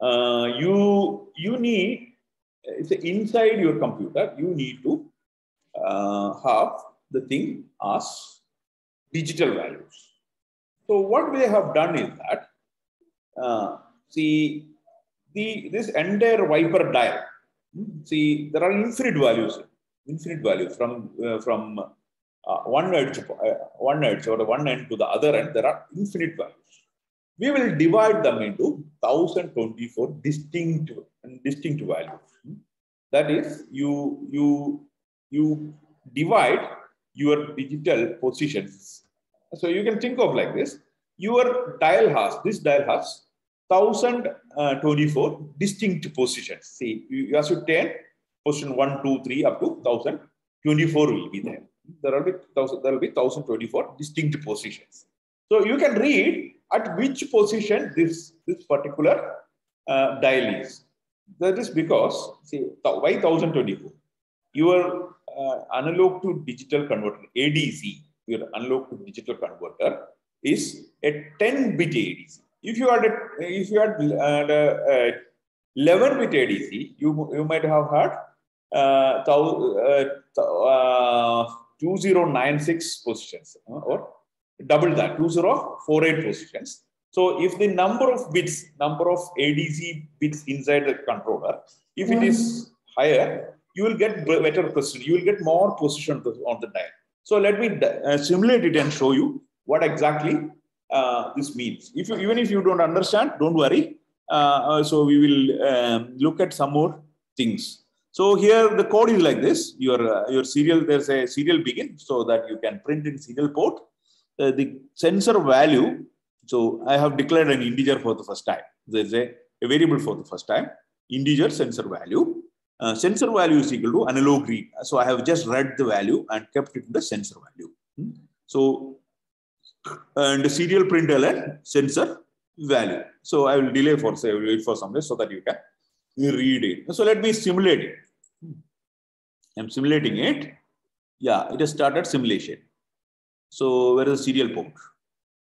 uh, you you need it's inside your computer. You need to uh, have the thing as digital values. So what we have done is that, uh, see, the this entire wiper dial, see, there are infinite values, infinite values from, uh, from uh, one edge, uh, one edge or one end to the other end, there are infinite values. We will divide them into 1024 distinct, and distinct values. That is, you, you, you divide your digital positions so you can think of like this. Your dial has, this dial has 1024 distinct positions. See, you, have to 10, position 1, 2, 3 up to 1024 will be there. There will be. There will be thousand twenty-four distinct positions. So you can read at which position this this particular uh, dial is. That is because see why thousand twenty-four. Your uh, analog to digital converter ADC, your analog to digital converter is a 10 bit ADC. If you had a, if you had uh, 11 bit ADC, you you might have had uh, uh, 2096 positions uh, or double that 2048 positions. So if the number of bits, number of ADC bits inside the controller, if it is higher, you will get better position. You will get more position on the dial. So let me uh, simulate it and show you what exactly uh, this means. If you, even if you don't understand, don't worry. Uh, so we will um, look at some more things. So here the code is like this. Your uh, your serial there's a serial begin so that you can print in serial port. Uh, the sensor value. So I have declared an integer for the first time. There's a, a variable for the first time. Integer sensor value. Uh, sensor value is equal to analog read. So I have just read the value and kept it in the sensor value. Hmm. So and serial print ln sensor value. So I will delay for say wait for some days so that you can read it. So let me simulate it. I'm simulating it. Yeah, it has started simulation. So where is the serial port?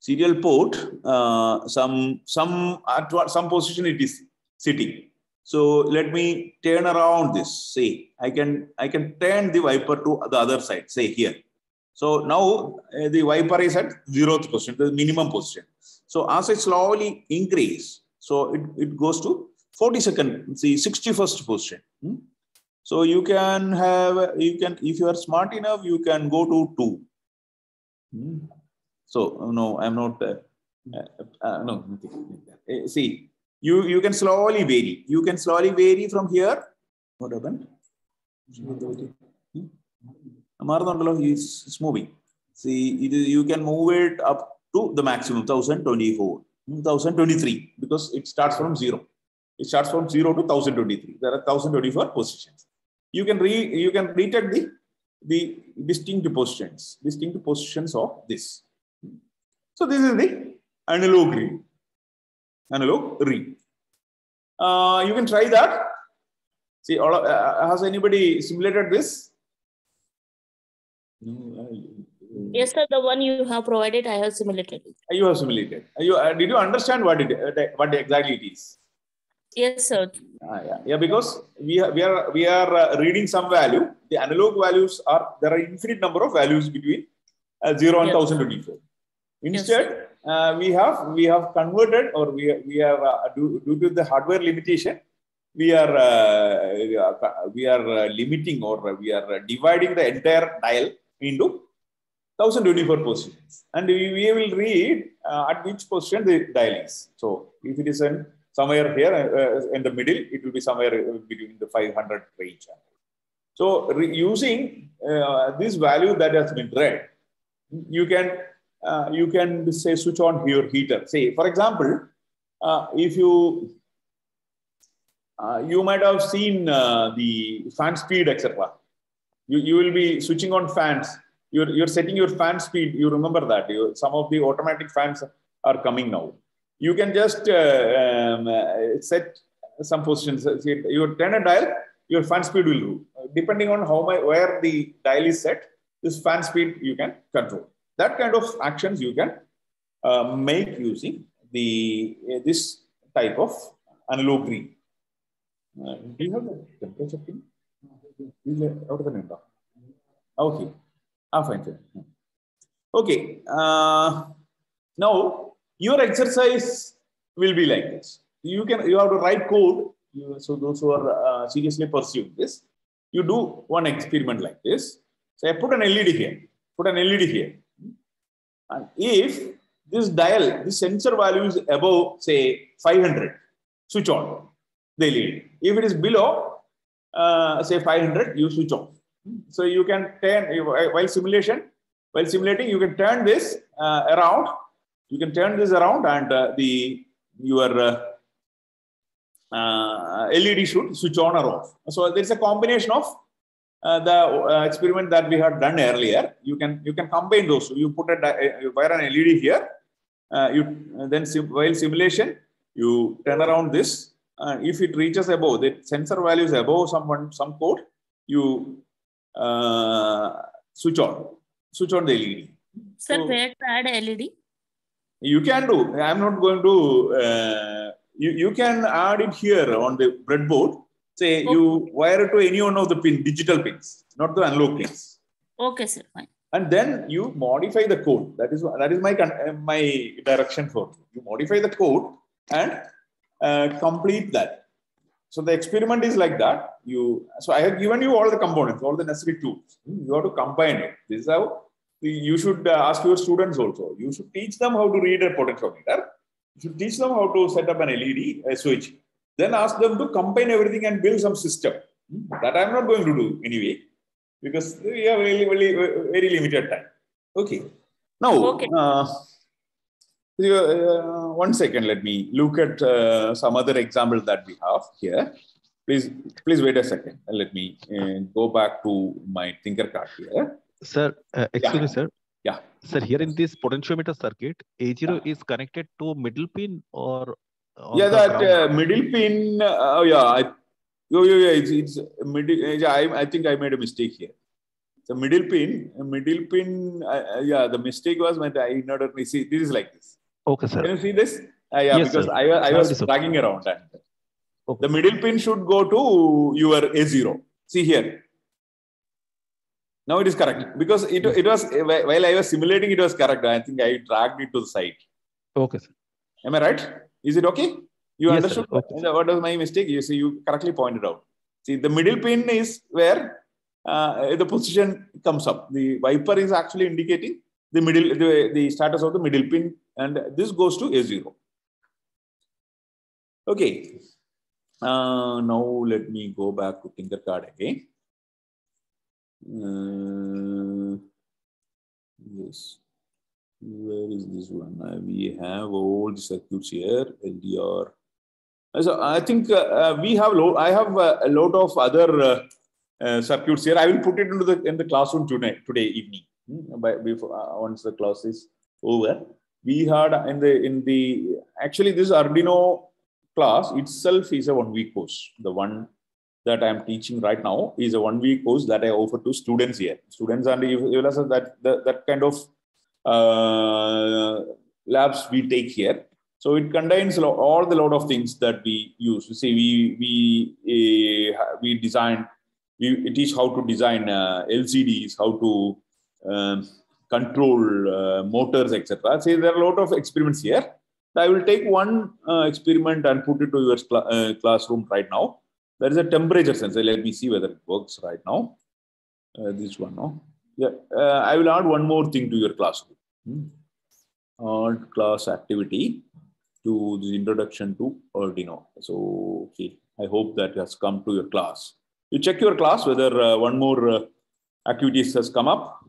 Serial port, uh, some some at what some position it is sitting. So let me turn around this. Say I can I can turn the wiper to the other side. Say here. So now uh, the wiper is at zeroth position, the minimum position. So as I slowly increase, so it, it goes to 42nd, see 61st position. Hmm? So you can have, you can, if you are smart enough, you can go to two. Hmm? So no, I'm not, uh, uh, uh no, uh, see, you, you can slowly vary. You can slowly vary from here. What happened? മാറുന്നുണ്ടല്ലോ is moving. See, it is, you can move it up to the maximum 1024, 1023 because it starts from zero. It starts from zero to 1023. There are 1024 positions. You can re you can retake the the distinct positions, distinct positions of this. So this is the analog read. Analog read. Uh, you can try that. See, all, uh, has anybody simulated this? No. Yes, sir. The one you have provided, I have simulated. You have simulated. You, uh, did you understand what it uh, what exactly it is? Yes, sir. Ah, yeah. yeah, because we are we are we are uh, reading some value. The analog values are there are infinite number of values between uh, zero and yes. 1024. Instead, yes. Uh, we have we have converted or we we have uh, due, due to the hardware limitation, we are we are limiting or we are dividing the entire dial into 1024 positions. And we, we will read uh, at which position the dial is. So if it is in somewhere here uh, in the middle, it will be somewhere between the 500 range. So using uh, this value that has been read, you can uh, you can say switch on your heater. Say, for example, uh, if you uh, you might have seen the fan speed, etc. You, you will be switching on fans you're, you're setting your fan speed. You remember that. You, some of the automatic fans are coming now. You can just uh, um, uh, set some positions. You turn a dial, your fan speed will move. Depending on how my, where the dial is set, this fan speed you can control. That kind of actions you can uh, make using the uh, this type of analog read. Uh, do you have the temperature thing? Okay. Ah, fine, fine. Okay. Uh, now your exercise will be like this. You can you have to write code. You, so those who are uh, seriously pursuing this, you do one experiment like this. So I put an LED here. Put an LED here. And if this dial, this sensor value is above, say, 500, switch on the LED. If it is below, uh, say 500, you switch off. So you can turn, while simulation, while simulating, you can turn this uh, around. You can turn this around and uh, the your uh, uh LED should switch on or off. So there's a combination of uh, the uh, experiment that we had done earlier. You can you can combine those. You put a, you wire an LED here. Uh, you then sim- while simulation, you turn around this. Uh, if it reaches above the sensor values above someone some code, you uh, switch on switch on the LED. Sir, So- where to add LED? You can do. I'm not going to. Uh, you you can add it here on the breadboard. Say you wire it to any one of the pin digital pins, not the analog pins, Okay, sir, fine. and then you modify the code. That is that is my uh, my direction for you. You modify the code and uh, complete that. So the experiment is like that. You so I have given you all the components, all the necessary tools. You have to combine it. This is how you should uh, ask your students also. You should teach them how to read a potentiometer. You should teach them how to set up an LED a switch. Then ask them to combine everything and build some system. That I'm not going to do anyway, because we have really, really very limited time. Okay. Now, Okay. uh, uh, one second. Let me look at uh, some other examples that we have here. Please, please wait a second. Let me uh, go back to my Tinkercad here. Sir, uh, excuse me, sir. Yeah. Sir, here in this potentiometer circuit, A0 is connected to middle pin or on yeah, that uh, middle pin. Uh, oh, yeah. I, oh, yeah, yeah. It's, it's middle. Yeah, I, I think I made a mistake here. The middle pin, middle pin. Uh, uh, yeah, the mistake was that I inadvertently see. This is like this. Okay, sir. Can you see this? Uh, yeah, Yes, because sir. I, I was okay. dragging around. And Okay. the middle pin should go to your A0. See here. Now it is correct because it, it was while I was simulating, it was correct. I think I dragged it to the side. Okay, sir. Am I right? Is it okay? You Yes, understood. Okay, what was my mistake? You see, you correctly pointed out. See, the middle pin is where uh, the position comes up. The wiper is actually indicating the middle, the, the status of the middle pin, and this goes to A0. Okay. Uh, now let me go back to Tinkercad again. Uh, yes. Where is this one? Uh, we have all the circuits here, LDR. Uh, So I think uh, uh, we have lo- I have uh, a lot of other circuits here. I will put it into the in the classroom today today evening. Hmm, By, before, once the class is over, we had in the in the actually this Arduino class itself is a one week course. The one that I am teaching right now is a one week course that I offer to students here. Students and you that that, that kind of labs we take here. So it contains all the lot of things that we use. You see, we we uh, we design, we teach how to design uh, LCDs, how to um, control uh, motors, etc. See, there are a lot of experiments here. I will take one uh, experiment and put it to your cla- uh, classroom right now. There is a temperature sensor. Let me see whether it works right now. Uh, this one, no? Yeah, uh, I will add one more thing to your classroom. Add class activity to the introduction to Arduino. So, okay, I hope that has come to your class. You check your class whether uh, one more uh, activities has come up.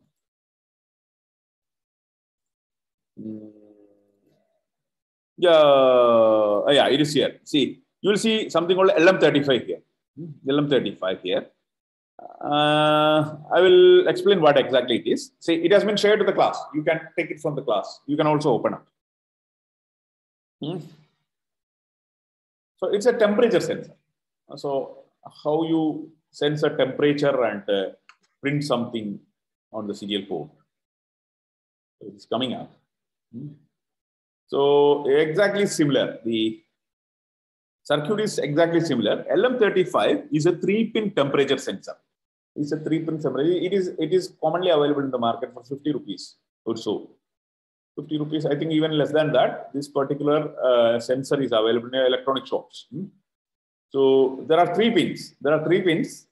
Hmm. Yeah, uh, yeah, it is here. See, you will see something called LM35 here. Hmm, LM35 here. Uh, I will explain what exactly it is. See, it has been shared to the class. You can take it from the class. You can also open up. Hmm. So it's a temperature sensor. So how you sense a temperature and uh, print something on the serial port. It's coming up. Hmm. So exactly similar. The circuit is exactly similar. LM35 is a three-pin temperature sensor. It's a three-pin temperature. It is it is commonly available in the market for 50 rupees or so. 50 rupees, I think even less than that. This particular uh, sensor is available in electronic shops. Hmm. So there are three pins. There are three pins,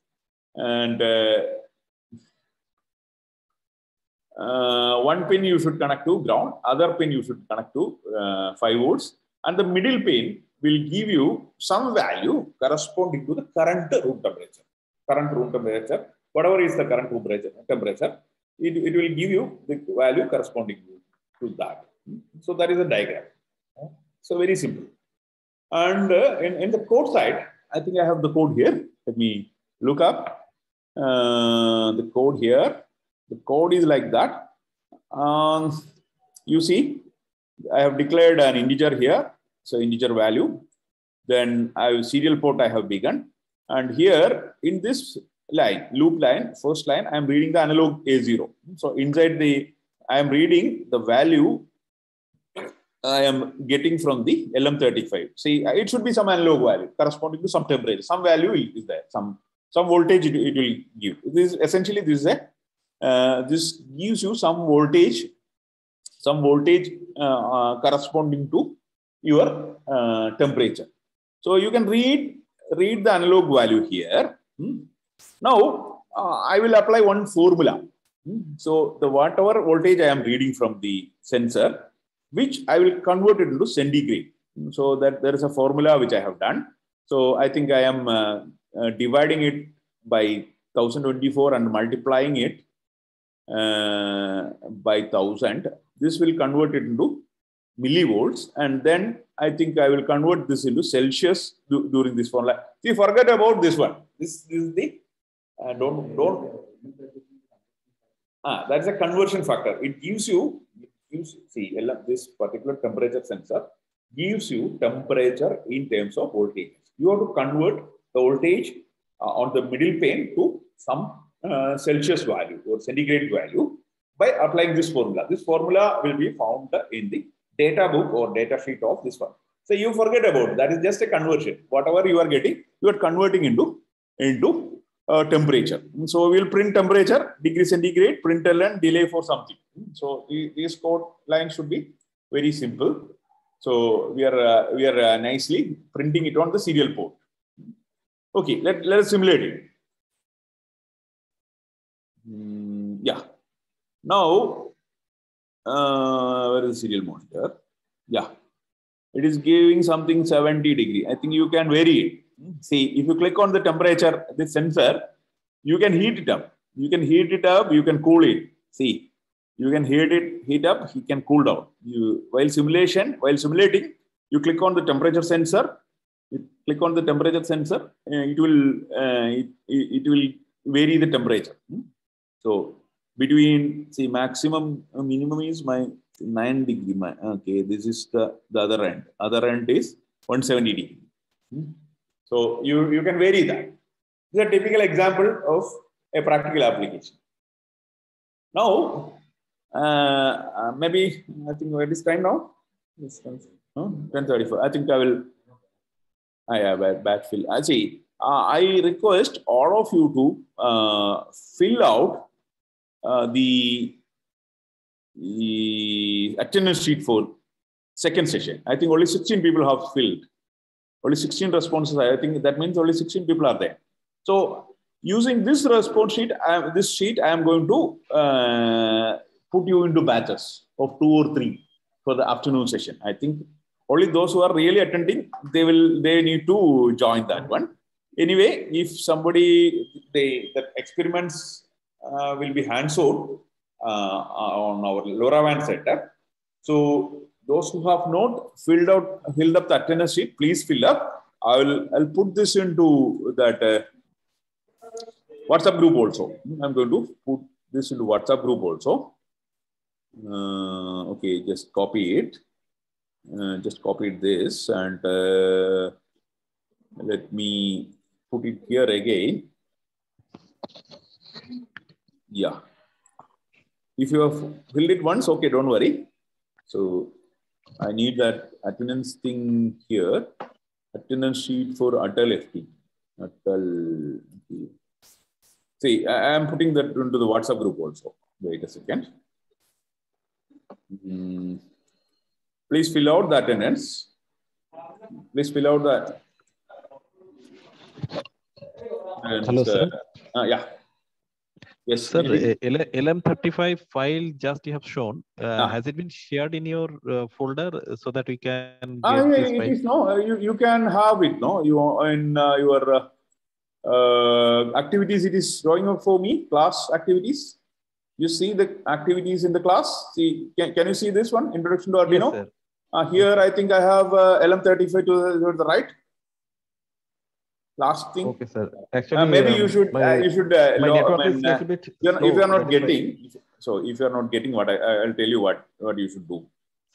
and uh, uh, one pin you should connect to ground, other pin you should connect to uh, 5 volts, and the middle pin will give you some value corresponding to the current room temperature. Current room temperature, whatever is the current temperature, it, it will give you the value corresponding to that. So that is a diagram. So very simple. And uh, in, in the code side, I think I have the code here. Let me look up. uh, the code here. The code is like that. Um, you see, I have declared an integer here. So integer value. Then I have serial port I have begun. And here in this line, loop line, first line, I'm reading the analog A0. So inside the, I am reading the value I am getting from the LM35. See, it should be some analog value corresponding to some temperature. Some value is there. Some some voltage it, it will give. This is essentially this is a uh, this gives you some voltage, some voltage uh, uh, corresponding to your uh, temperature. So you can read read the analog value here. Hmm. Now uh, I will apply one formula. Hmm. So the whatever voltage I am reading from the sensor, which I will convert it into centigrade. So that there is a formula which I have done. So I think I am uh, uh, dividing it by 1024 and multiplying it uh, by 1000. This will convert it into millivolts. And then I think I will convert this into Celsius during this formula. See, forget about this one. This, this is the, uh, don't, don't. Ah, that's a conversion factor. It gives you gives see this particular temperature sensor gives you temperature in terms of voltage. You have to convert the voltage uh, on the middle pane to some uh, Celsius value or centigrade value by applying this formula. This formula will be found in the data book or data sheet of this one. So you forget about it. that is just a conversion. Whatever you are getting, you are converting into into uh, temperature. So we'll print temperature, degree centigrade, println, delay for something. So this code line should be very simple. So we are uh, we are uh, nicely printing it on the serial port. Okay, let, let us simulate it. Mm, yeah. Now, uh, where is the serial monitor? Yeah. It is giving something 70 degree. I think you can vary it. See, if you click on the temperature, the sensor, you can heat it up. You can heat it up, you can cool it. See, you can heat it, heat up, he can cool down. You while simulation, while simulating, you click on the temperature sensor. You click on the temperature sensor, uh, it will uh, it, it will vary the temperature. Hmm? So between see maximum uh, minimum is my 9 degree. My, okay, this is the, the other end. Other end is 170 degree. So you, you can vary that. This is a typical example of a practical application. Now, uh, uh, maybe I think what is time now? It's 10:34. I think I will. I have a backfill. I see. Uh, I request all of you to uh, fill out uh, the, the attendance sheet for second session. I think only 16 people have filled. Only 16 responses. I think that means only 16 people are there. So using this response sheet, I, this sheet, I am going to uh, put you into batches of two or three for the afternoon session. I think only those who are really attending, they will they need to join that one. Anyway, if somebody they the experiments uh, will be hands-on uh, on our LoRaWAN setup. So those who have not filled out filled up the attendance sheet, please fill up. I will I'll put this into that uh, WhatsApp group also. I'm going to put this into WhatsApp group also. Uh, okay, just copy it. Uh, just copied this and uh, let me put it here again. Yeah. If you have filled it once, okay, don't worry. So I need that attendance thing here. Attendance sheet for Atal FT. Atal. FT. See, I am putting that into the WhatsApp group also. Wait a second. Mm. Please fill out the attendance. Please fill out that. Hello, uh. Uh, yeah. Yes, sir. LM35 file just you have shown. Uh, ah. Has it been shared in your uh, folder so that we can? Ah, yeah, it is no. Uh, you, you can have it. No, you in uh, your uh, uh, activities. It is showing up for me. Class activities. You see the activities in the class. See, can, can you see this one? Introduction to Arduino. Yes, here, I think I have LM35 to the, to the right. Last thing. Okay, sir. Actually, Uh, maybe you um, should my, uh, you should uh, my network is uh, little bit. if you're, if you're not that is why- getting so if you're not getting what I, I'll tell you what what you should do.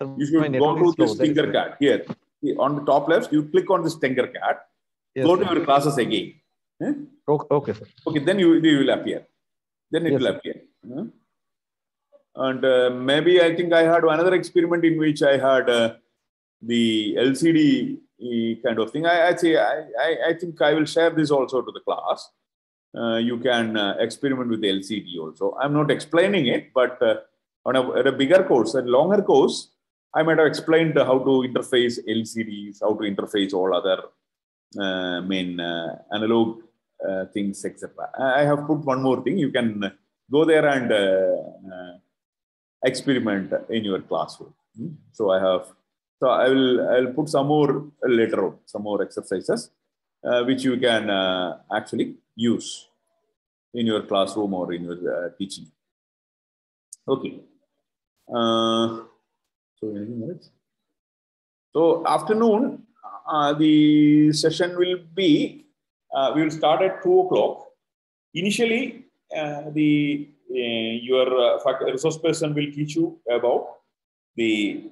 Sir, You should go to is slow, this finger card here. See, On the top left, you click on this finger card. Yes, go to your classes again. Eh? Okay, okay, sir. Okay, then you, you will appear. Then it Yes, will sir. appear. Hmm? And uh, maybe I think I had another experiment in which I had uh, the LCD kind of thing. I, I say I, I, think I will share this also to the class. Uh, you can uh, experiment with LCD also. I'm not explaining it, but uh, on a, a bigger course, a longer course, I might have explained how to interface LCDs, how to interface all other uh, main uh, analog uh, things, etc. I have put one more thing. You can go there and experiment in your classroom. Hmm. So I have, so I will, I will put some more later on, some more exercises, uh, which you can uh, actually use in your classroom or in your uh, teaching. Okay. Uh, so anything else? So afternoon, uh, the session will be, uh, we will start at two o'clock. Initially, the your resource person will teach you about the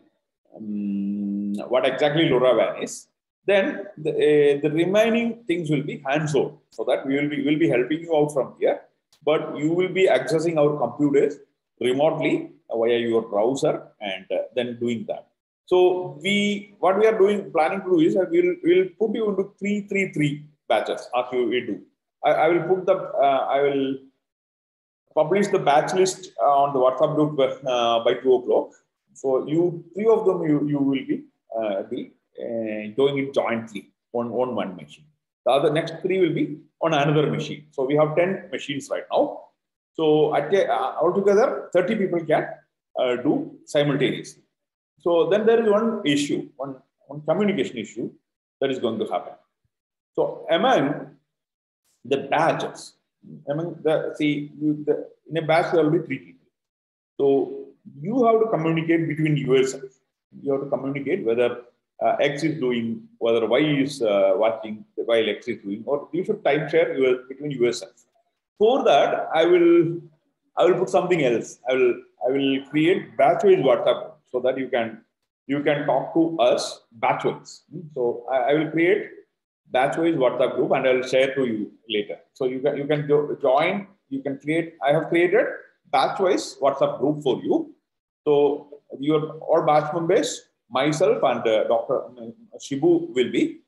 um, what exactly LoRaWAN is. Then the, uh, the remaining things will be hands-on, so that we will be will be helping you out from here. But you will be accessing our computers remotely via your browser and uh, then doing that. So we what we are doing planning to do is we'll we'll put you into three three three batches you we do. I, I will put the uh, I will publish the batch list on the WhatsApp group uh, by two o'clock. So you three of them you you will be uh, be uh, doing it jointly on on one machine. The other next three will be on another machine. So we have ten machines right now. So at uh, altogether, thirty people can uh, do simultaneously. So then there is one issue, one, one communication issue that is going to happen. So among the batches, among the see you, the, in a batch there will be three people. So you have to communicate between yourself. You have to communicate whether uh, X is doing, whether Y is uh, watching while X is doing, or you should time share between yourself. For that, I will I will put something else. I will I will create batch-wise WhatsApp so that you can you can talk to us batch-wise. So I, I will create batch-wise WhatsApp group and I will share to you later. So you can you can jo- join. You can create. I have created batch-wise WhatsApp group for you. So your all batch members, myself and uh, Dr. Shibu will be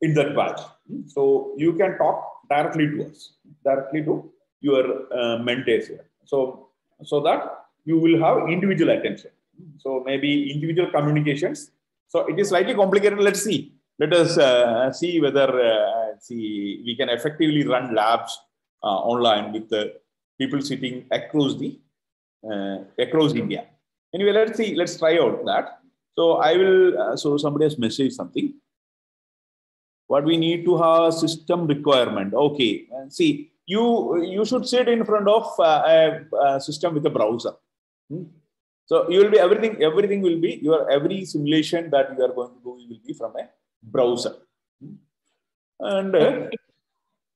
in that batch. So you can talk directly to us, directly to your uh, mentors here. So so that you will have individual attention. So maybe individual communications. So it is slightly complicated. Let's see. Let us uh, see whether uh, see we can effectively run labs uh, online with the people sitting across the uh, across India. Anyway, let's see. Let's try out that. So I will. Uh, so somebody has messaged something. What we need to have system requirement. Okay. And see, you you should sit in front of uh, a, a system with a browser. Hmm? So you will be everything. Everything will be your every simulation that you are going to do will be from a browser. Hmm? And uh,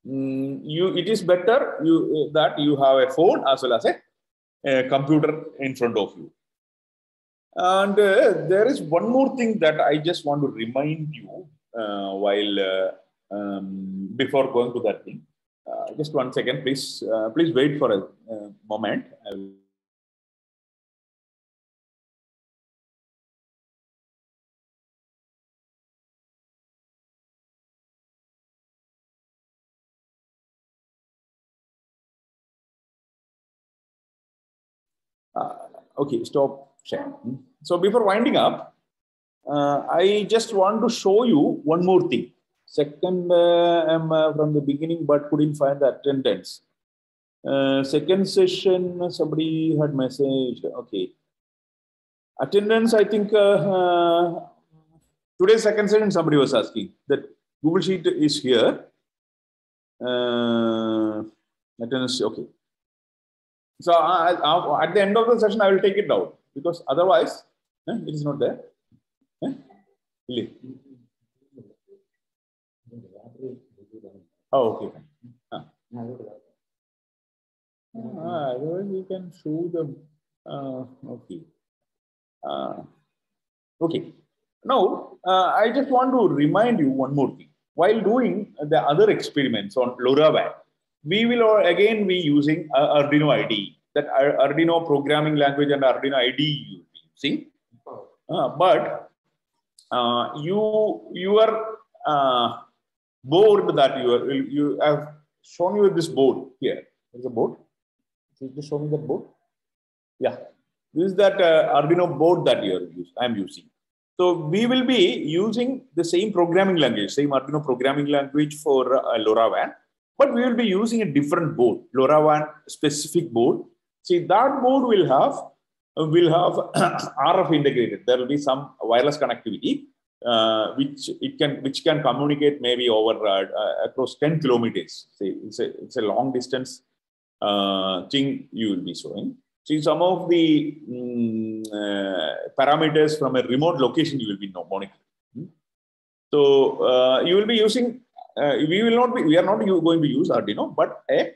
mm, you it is better you that you have a phone as well as a, a computer in front of you. And uh, there is one more thing that I just want to remind you uh, while uh, um, before going to that thing. Uh, just one second, please. Uh, please wait for a uh, moment. I will... Uh, okay, stop share. So before winding up, uh, I just want to show you one more thing. Second, uh, I'm uh, from the beginning, but couldn't find the attendance. Uh, second session, somebody had messaged. Okay. Attendance, I think uh, today's second session, somebody was asking that Google Sheet is here. attendance, okay. So at the end of the session, I will take it out because otherwise eh, it is not there. Eh? Really? Oh, okay. Ah. Ah, otherwise we can show them. Uh, okay. Uh, okay. Now, uh, I just want to remind you one more thing. While doing the other experiments on LoRaWAN, we will again be using Arduino IDE, that Arduino programming language and Arduino IDE you be using. Uh, but uh, you, are uh, board that you are, you have shown you this board here. There's a board. Just show me that board. Yeah, this is that uh, Arduino board that you are using. I'm using. So we will be using the same programming language, same Arduino programming language for uh, LoRaWAN, but we will be using a different board, LoRaWAN specific board. See, that board will have uh, will have RF integrated. There will be some wireless connectivity, uh, which it can which can communicate maybe over uh, uh across 10 kilometers. See, it's a it's a long distance uh, thing you will be showing. See, some of the uh, parameters from a remote location you will be monitoring. Hmm? So you will be using, we will not be, we are not going to use Arduino, but a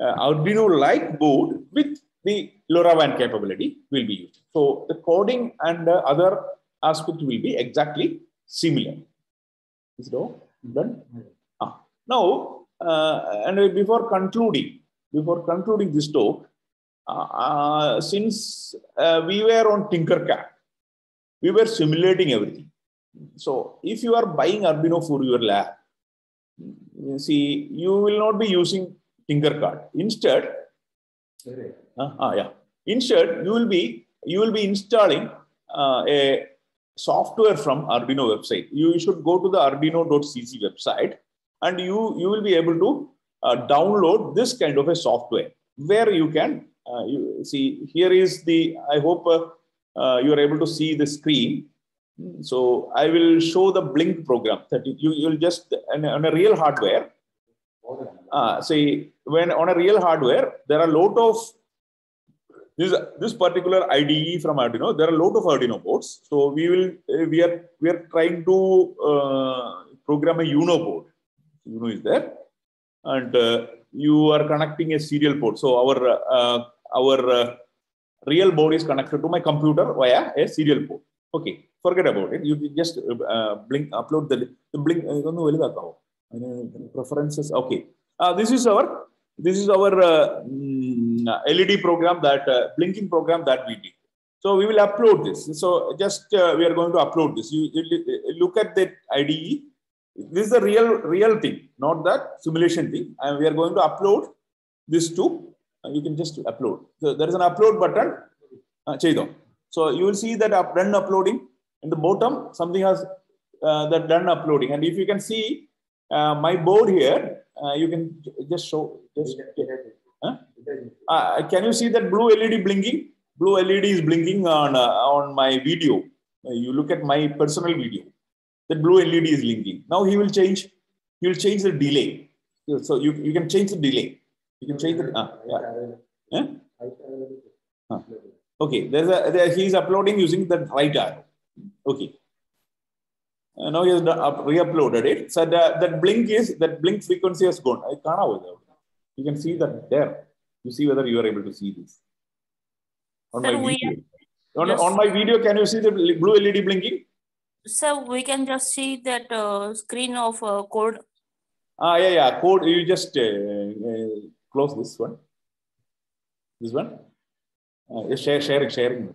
uh, Arduino-like board with the LoRaWAN capability will be used. So the coding and uh, other aspects will be exactly similar. Is it all done? Ah. Now, uh, and before concluding, before concluding this talk, uh, since uh, we were on Tinkercad, we were simulating everything. So if you are buying Arduino for your lab, you see, you will not be using Tinkercad. Instead, uh, uh, yeah. Instead, you will be you will be installing uh, a software from Arduino website. You should go to the Arduino.cc website, and you you will be able to uh, download this kind of a software where you can uh, you see here is the, I hope uh, you are able to see the screen. So I will show the Blink program that you, you'll just, on a real hardware, uh, see when on a real hardware, there are a lot of this this particular IDE from Arduino. There are a lot of Arduino boards. So we will we are we are trying to uh, program a Uno board. Uno is there, and uh, you are connecting a serial port. So our uh, our uh, real board is connected to my computer via a serial port. Okay, forget about it. You just uh, blink, upload the, the blink. Preferences. Okay. Uh, this is our this is our uh, mm, LED program that uh, blinking program that we did. So we will upload this. So just uh, we are going to upload this. You, you, look at the IDE. This is the real real thing, not that simulation thing. And we are going to upload this to you can just upload. So there is an upload button. Uh, so you will see that done uploading. In the bottom, something has uh, that done uploading. And if you can see uh, my board here, uh, you can just show. Just, huh? uh, can you see that blue LED blinking? Blue LED is blinking on uh, on my video. Uh, you look at my personal video. The blue LED is blinking. Now he will change. He will change the delay. So you, you can change the delay. You can change the. Uh, yeah. Eh? Okay, there's a there, he's uploading using the right arrow. Okay. Uh, now he has re-uploaded it. So the, that blink is that blink frequency has gone. I can't. You can see that there. You see whether you are able to see this on Sir, my video. On, on my video, can you see the blue LED blinking? So we can just see that uh, screen of uh, code. Ah, yeah, yeah. Code. You just uh, uh close this one. This one. Uh, share, sharing, sharing.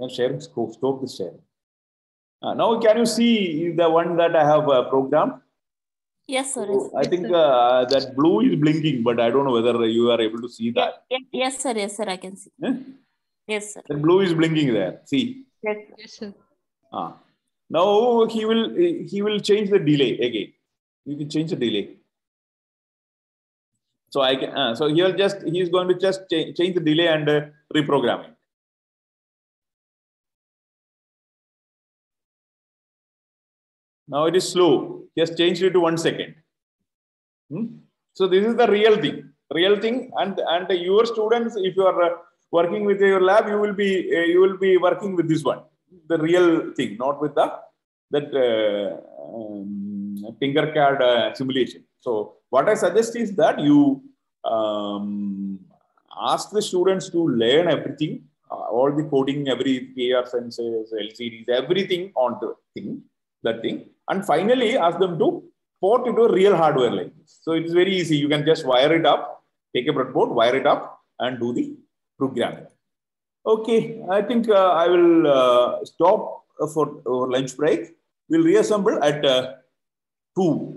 And sharing, stop, stop this sharing. Uh, now, can you see the one that I have uh, programmed? Yes, sir. So I think uh, that blue is blinking, but I don't know whether you are able to see that. Yes, yes sir. Yes, sir. I can see. Eh? Yes, sir. The blue is blinking there. See. Yes, yes sir. Ah. Now he will he will change the delay again. You can change the delay. So I can, uh, so he'll just, he's going to just ch change the delay and uh, Now it is slow. He has changed it to one second. Hmm? So this is the real thing, real thing. And, and your students, if you are uh, working with your lab, you will be, uh, you will be working with this one, the real thing, not with the, that uh, um, Tinkercad uh, simulation. So what I suggest is that you um, ask the students to learn everything, uh, all the coding, every PIR sensors, LCDs, everything on the thing, that thing. And finally ask them to port into a real hardware like this. So it's very easy. You can just wire it up, take a breadboard, wire it up and do the programming. Okay, I think uh, I will uh, stop for our lunch break. We'll reassemble at uh, 2